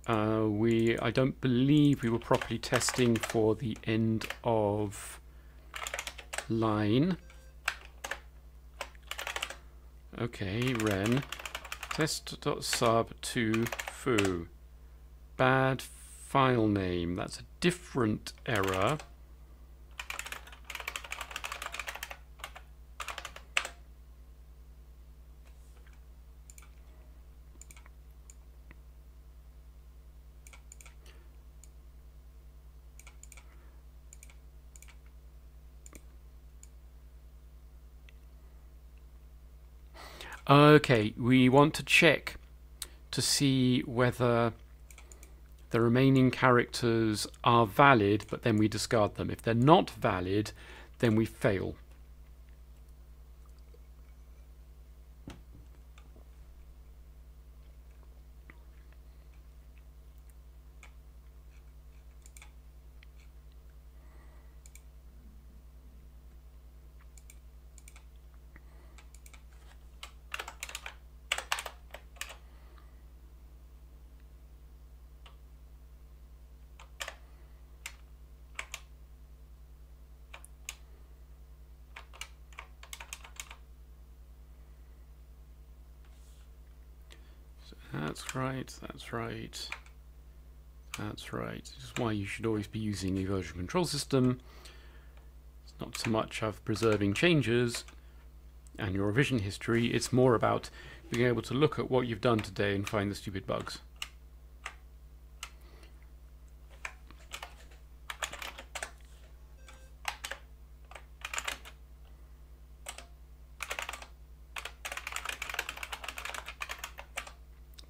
Uh, we I don't believe we were properly testing for the end of line. Okay, ren test.sub to foo. Bad file name. That's a different error. Okay, we want to check to see whether the remaining characters are valid, but then we discard them. If they're not valid, then we fail. that's right, that's right. That's right. This is why you should always be using a version control system. It's not so much of preserving changes and your revision history, it's more about being able to look at what you've done today and find the stupid bugs.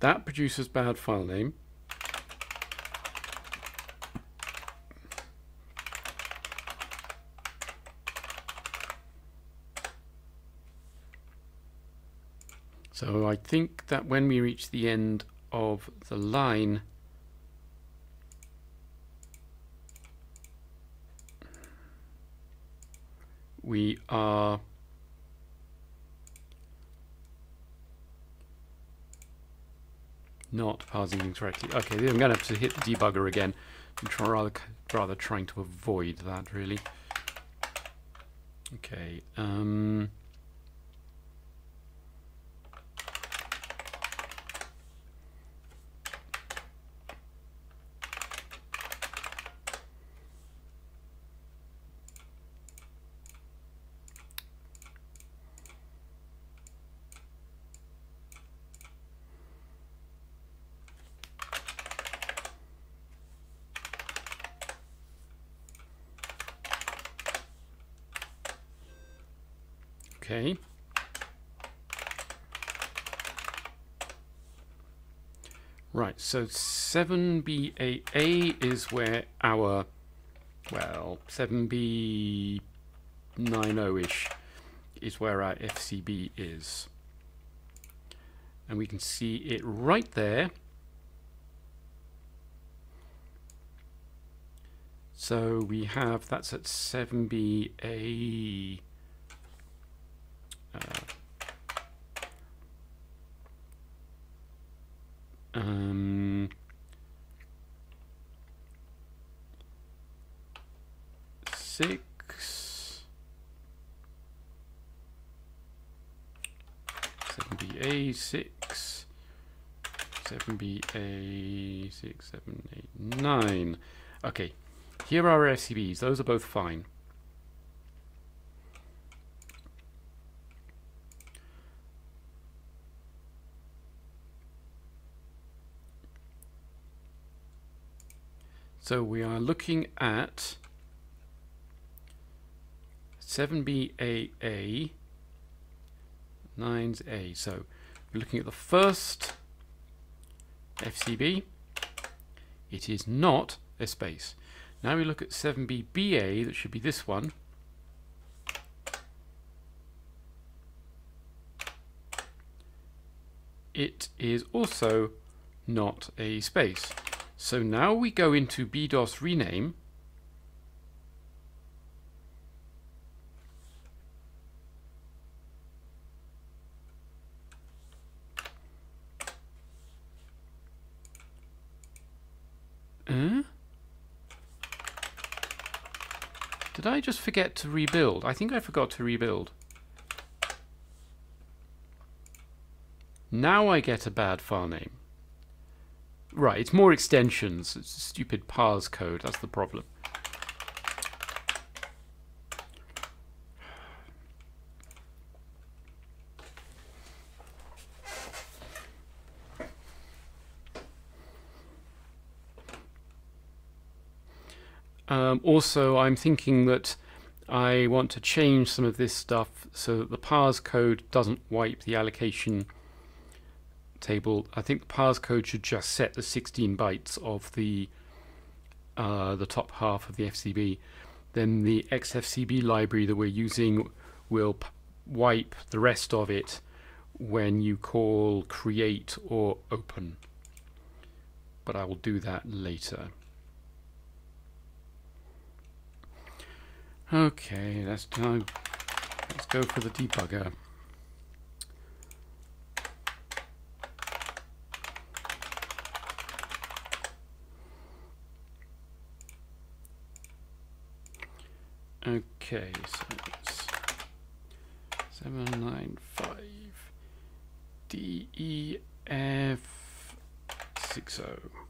That produces bad file name. So I think that when we reach the end of the line, we are not parsing things correctly. Okay, I'm going to have to hit the debugger again. I'm rather, rather trying to avoid that, really. Okay. Um, Okay. Right, so 7BAA is where our, well, 7B90-ish is where our FCB is. And we can see it right there. So we have, that's at 7BA um, six, seven B A six, seven B A six, seven, eight, nine. Okay, here are our FCBs. Those are both fine. So we are looking at 7BAA, 9's A. So we're looking at the first FCB. It is not a space. Now we look at 7BBA, that should be this one. It is also not a space. So now we go into BDOS rename. Uh? Did I just forget to rebuild? I think I forgot to rebuild. Now I get a bad file name. Right, it's more extensions. It's stupid parse code. That's the problem. Um, also, I'm thinking that I want to change some of this stuff so that the parse code doesn't wipe the allocation table, I think the parse code should just set the 16 bytes of the uh, the top half of the FCB. Then the XFCB library that we're using will wipe the rest of it when you call create or open. But I will do that later. Okay, let's go, let's go for the debugger. Okay, so it's 795 DEF60.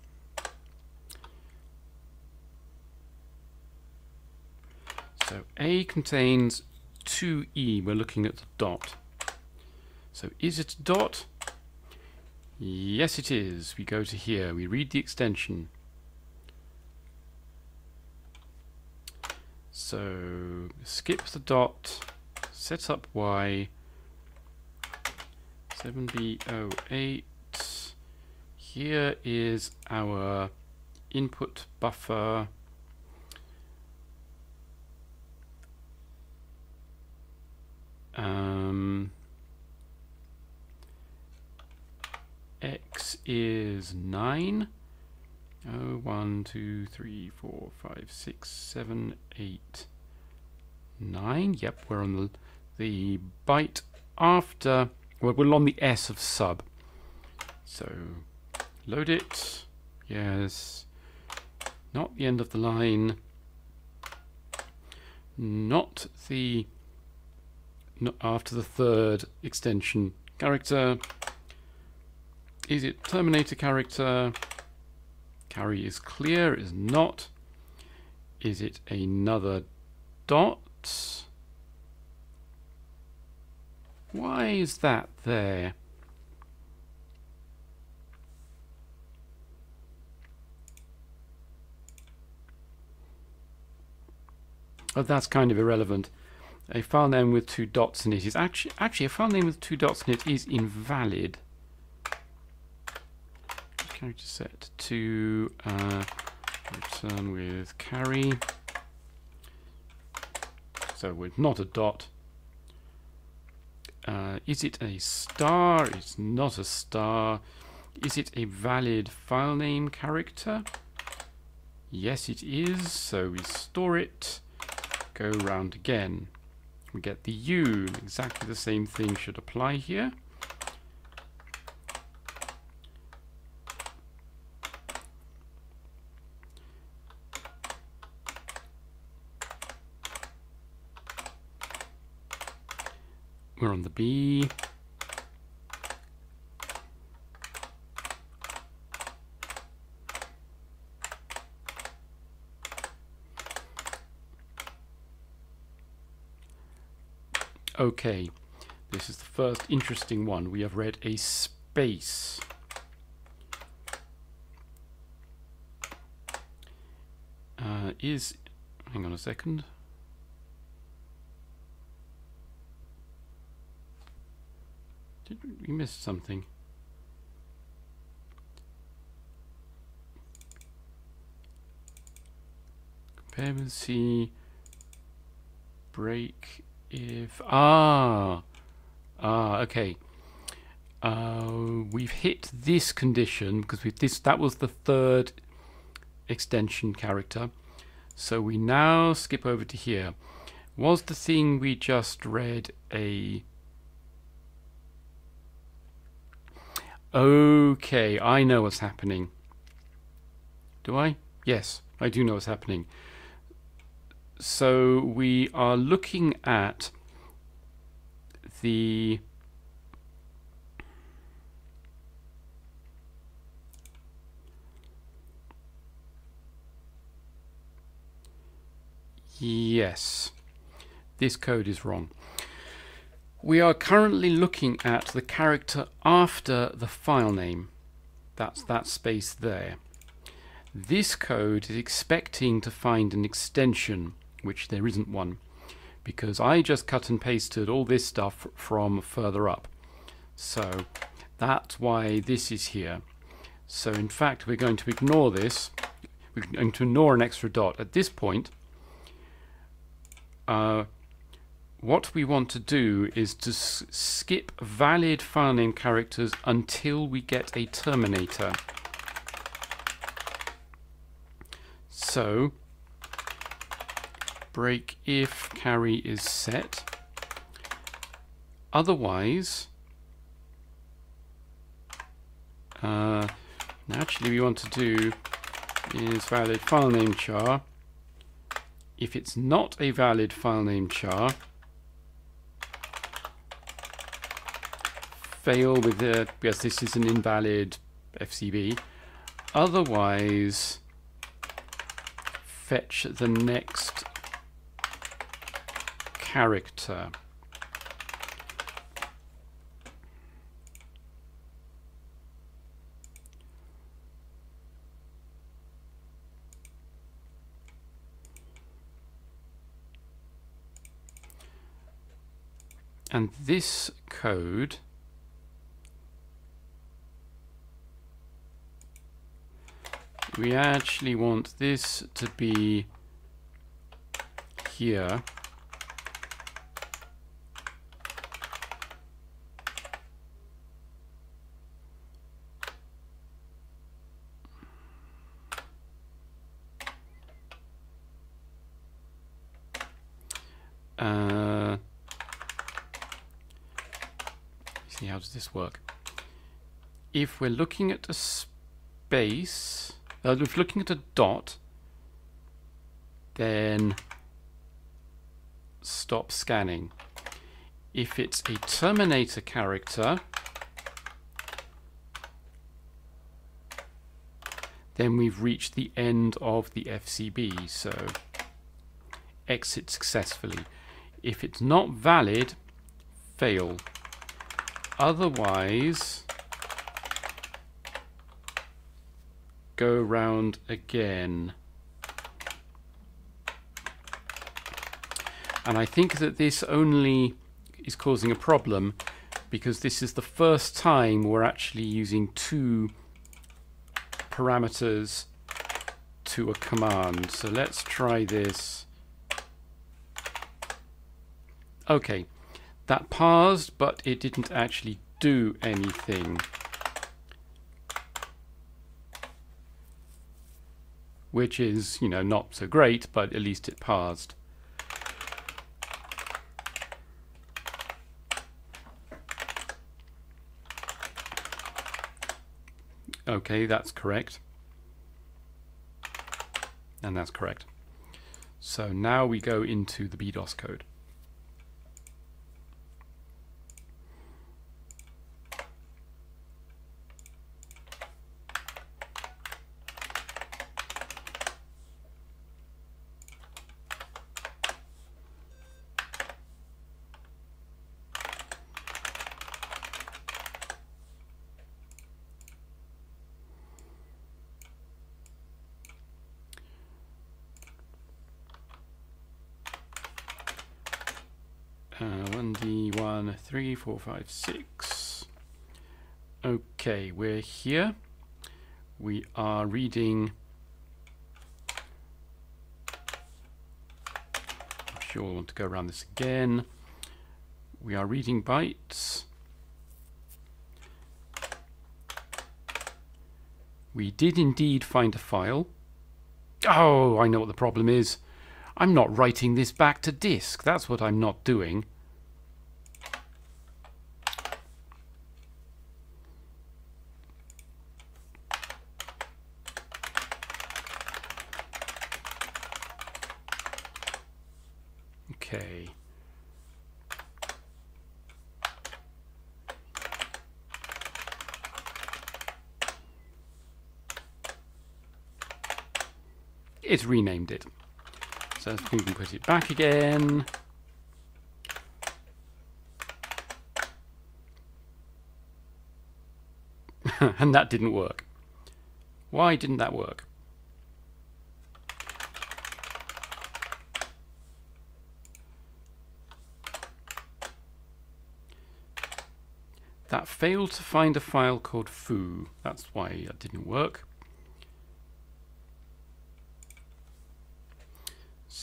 So A contains 2E, we're looking at the dot. So is it a dot? Yes it is. We go to here, we read the extension. So skip the dot, set up Y, 7B08. Here is our input buffer. Um, X is 9. Oh, 1, 2, 3, 4, 5, 6, 7, 8, 9. Yep, we're on the, the byte after, well, we're on the S of sub. So, load it. Yes. Not the end of the line. Not the, after the third extension character. Is it Terminator character? Carry is clear, is not. Is it another dot? Why is that there? Oh, that's kind of irrelevant. A file name with two dots in it is actually actually a file name with two dots in it is invalid character set to uh, return with carry. So with not a dot. Uh, is it a star? It's not a star. Is it a valid file name character? Yes, it is. So we store it, go round again. We get the U. Exactly the same thing should apply here. We're on the B. Okay, this is the first interesting one. We have read a space. Uh, is, hang on a second. Did we miss something? Compare with C. Break if ah ah okay. Uh, we've hit this condition because we this that was the third extension character. So we now skip over to here. Was the thing we just read a Okay, I know what's happening. Do I? Yes, I do know what's happening. So we are looking at the Yes, this code is wrong. We are currently looking at the character after the file name. That's that space there. This code is expecting to find an extension, which there isn't one, because I just cut and pasted all this stuff from further up. So that's why this is here. So in fact, we're going to ignore this. We're going to ignore an extra dot. At this point, uh, what we want to do is to skip valid file name characters until we get a terminator. So break if carry is set. Otherwise, uh, actually we want to do is valid file name char. If it's not a valid file name char, fail with the, yes, this is an invalid FCB. Otherwise, fetch the next character. And this code we actually want this to be here this work? If we're looking at a space, uh, if we're looking at a dot, then stop scanning. If it's a terminator character, then we've reached the end of the FCB, so exit successfully. If it's not valid, fail. Otherwise, go round again. And I think that this only is causing a problem because this is the first time we're actually using two parameters to a command. So let's try this Okay, that paused, but it didn't actually do anything. Which is, you know, not so great, but at least it paused. Okay, that's correct. And that's correct. So now we go into the BDOS code. Uh, 1D1, 3, 4, 5, 6. Okay, we're here. We are reading. I'm sure we'll want to go around this again. We are reading bytes. We did indeed find a file. Oh, I know what the problem is. I'm not writing this back to disk. That's what I'm not doing. Okay. It's renamed it. So we can put it back again. and that didn't work. Why didn't that work? That failed to find a file called foo. That's why it didn't work.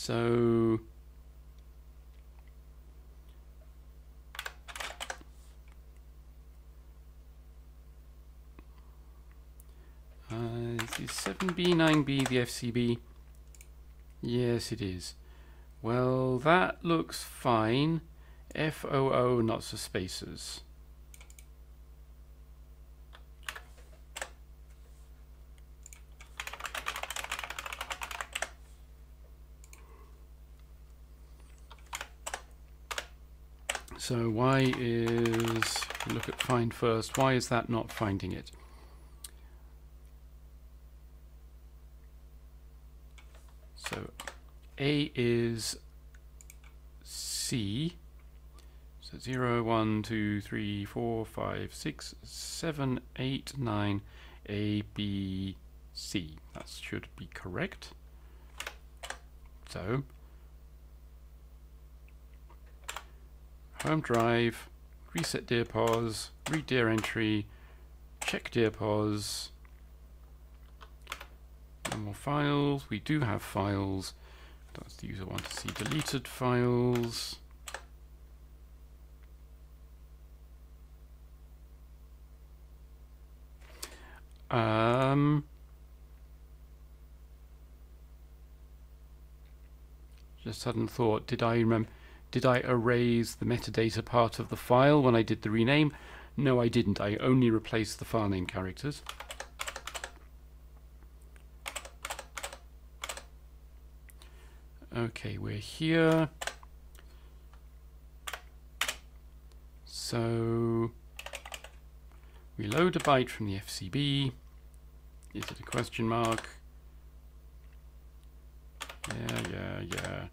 So uh, is 7B, 9B the FCB? Yes, it is. Well, that looks fine. FOO, not for spaces. So why is, look at find first, why is that not finding it? So A is C. So 0, 1, 2, 3, 4, 5, 6, 7, 8, 9, A, B, C. That should be correct. So home drive, reset dir pause, read dir entry, check dir pause, no more files. We do have files. Does the user want to see deleted files? Um, just sudden thought, did I remember, did I erase the metadata part of the file when I did the rename? No, I didn't. I only replaced the file name characters. Okay, we're here. So we load a byte from the FCB. Is it a question mark? Yeah, yeah, yeah.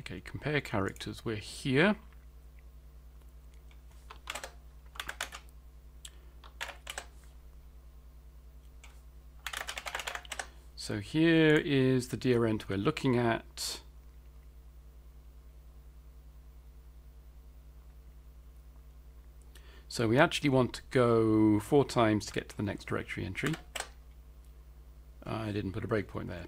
Okay, compare characters. We're here. So here is the dirent we're looking at. So we actually want to go four times to get to the next directory entry. I didn't put a breakpoint there.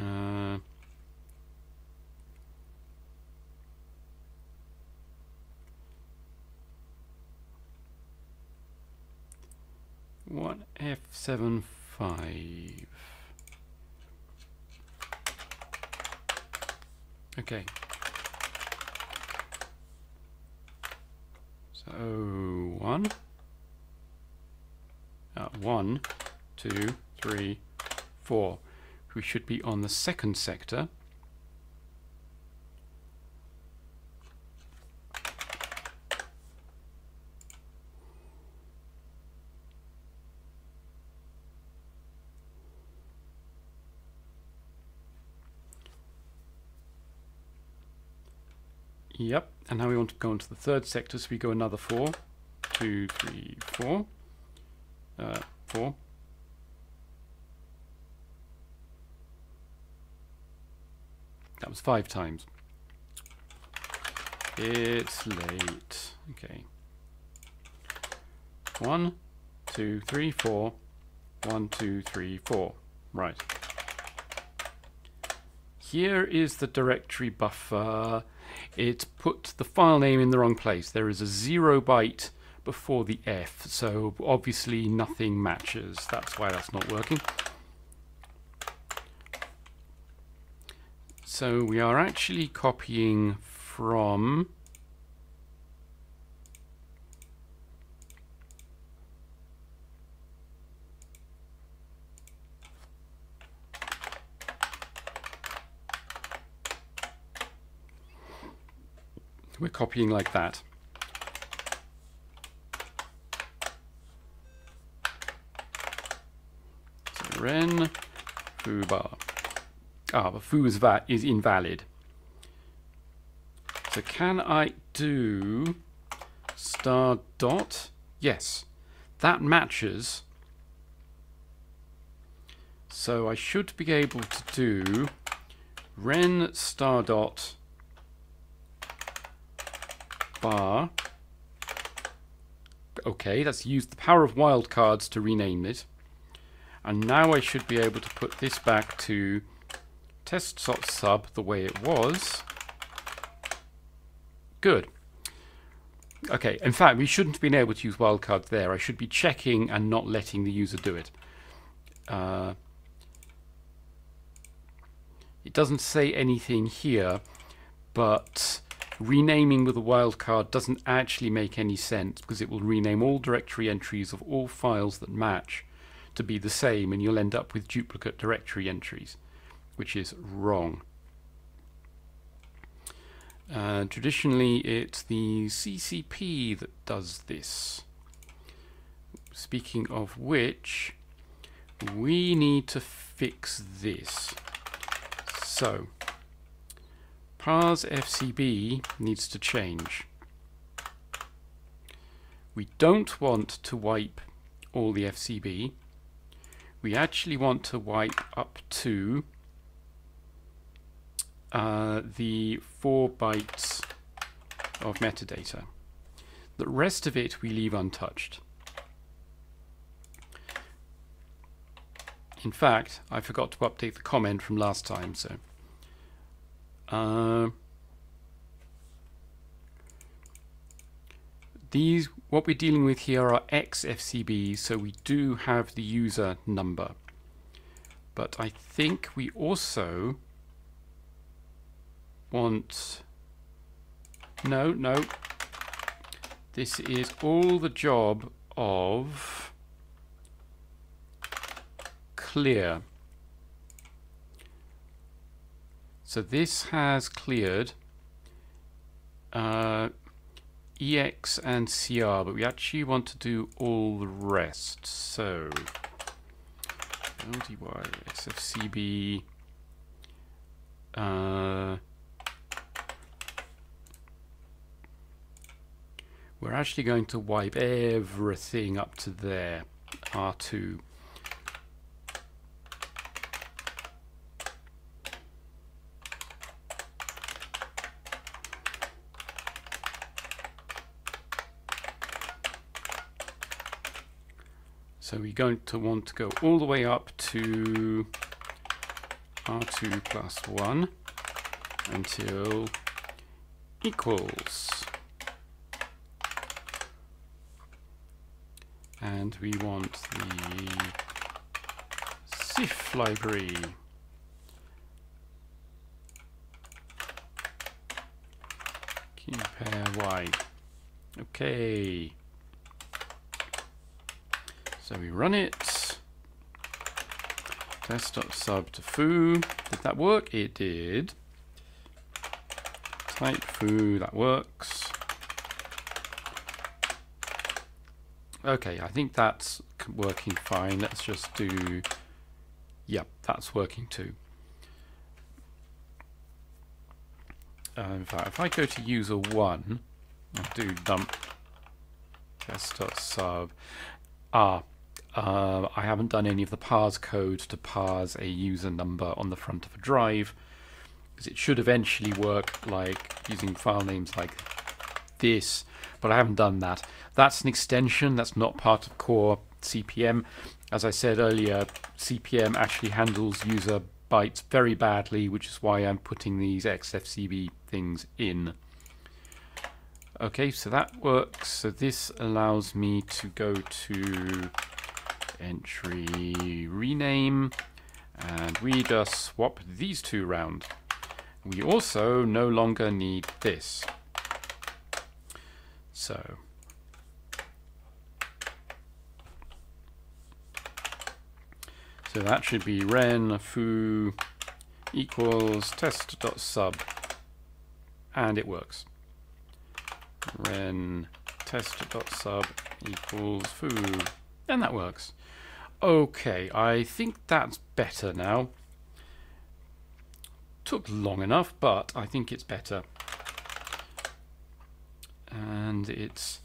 Uh, What F seven five? Okay. So one, uh, one, two, three, four. We should be on the second sector. Yep, and now we want to go into the third sector, so we go another four. Two, three, four. Uh, four. That was five times. It's late. Okay. One, two, three, four. One, two, three, four. Right. Here is the directory buffer it put the file name in the wrong place. There is a zero byte before the F, so obviously nothing matches. That's why that's not working. So we are actually copying from We're copying like that. So ren foo bar. Ah, the foo is, is invalid. So can I do star dot? Yes, that matches. So I should be able to do ren star dot bar. Okay, that's used the power of wildcards to rename it. And now I should be able to put this back to test.sub the way it was. Good. Okay, in fact, we shouldn't have been able to use wildcards there. I should be checking and not letting the user do it. Uh, it doesn't say anything here, but renaming with a wildcard doesn't actually make any sense because it will rename all directory entries of all files that match to be the same and you'll end up with duplicate directory entries, which is wrong. Uh, traditionally, it's the CCP that does this. speaking of which, we need to fix this. So, parse FCB needs to change. We don't want to wipe all the FCB. We actually want to wipe up to the four bytes of metadata. The rest of it we leave untouched. In fact, I forgot to update the comment from last time, so. Uh, these, what we're dealing with here are XFCBs, so we do have the user number. But I think we also want, no, no, this is all the job of clear. So this has cleared uh, EX and CR, but we actually want to do all the rest. So LDY, SFCB, uh, we're actually going to wipe everything up to there, R2. So we're going to want to go all the way up to R2 plus 1 until equals and we want the CIF library. Compare Y. Okay. So we run it. Test.sub to foo. Did that work? It did. Type foo, that works. Okay, I think that's working fine. Let's just do... Yep, that's working too. Uh, in fact, if I go to user 1, I'll do dump test.sub. Ah, uh, I haven't done any of the parse code to parse a user number on the front of a drive, because it should eventually work like using file names like this but I haven't done that. That's an extension, that's not part of core CP/M. As I said earlier, CP/M actually handles user bytes very badly, which is why I'm putting these XFCB things in. Okay, so that works. So this allows me to go to entry rename and we just swap these two around. We also no longer need this. So So that should be ren foo equals test.sub and it works. ren test.sub equals foo and that works. Okay, I think that's better now. Took long enough, but I think it's better and it's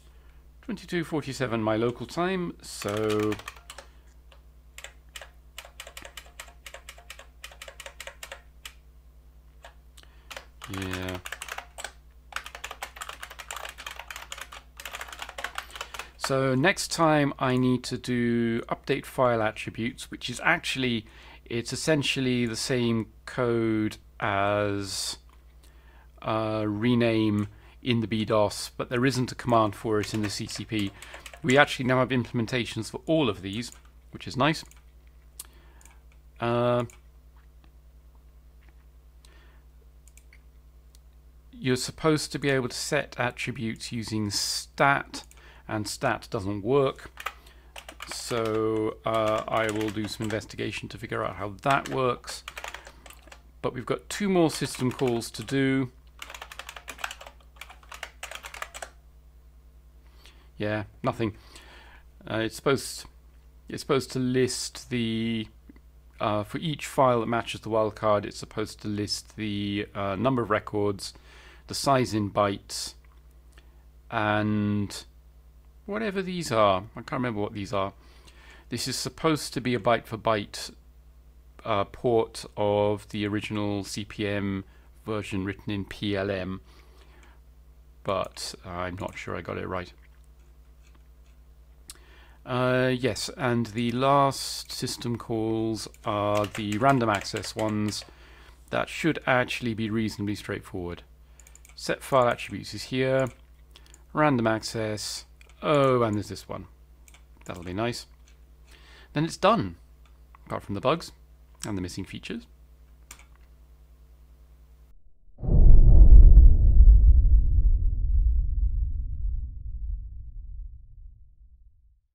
22.47 my local time, so yeah. So next time I need to do update file attributes, which is actually, it's essentially the same code as uh, rename in the BDOS, but there isn't a command for it in the CCP. We actually now have implementations for all of these, which is nice. Uh, you're supposed to be able to set attributes using stat, and stat doesn't work. So uh, I will do some investigation to figure out how that works. But we've got two more system calls to do. Yeah, nothing. Uh, it's supposed it's supposed to list the uh, for each file that matches the wildcard. It's supposed to list the uh, number of records, the size in bytes, and whatever these are. I can't remember what these are. This is supposed to be a byte for byte uh, port of the original CP/M version written in PL/M, but I'm not sure I got it right. Uh, yes, and the last system calls are the random access ones. That should actually be reasonably straightforward. Set file attributes is here. Random access. Oh, and there's this one. That'll be nice. Then it's done, apart from the bugs and the missing features.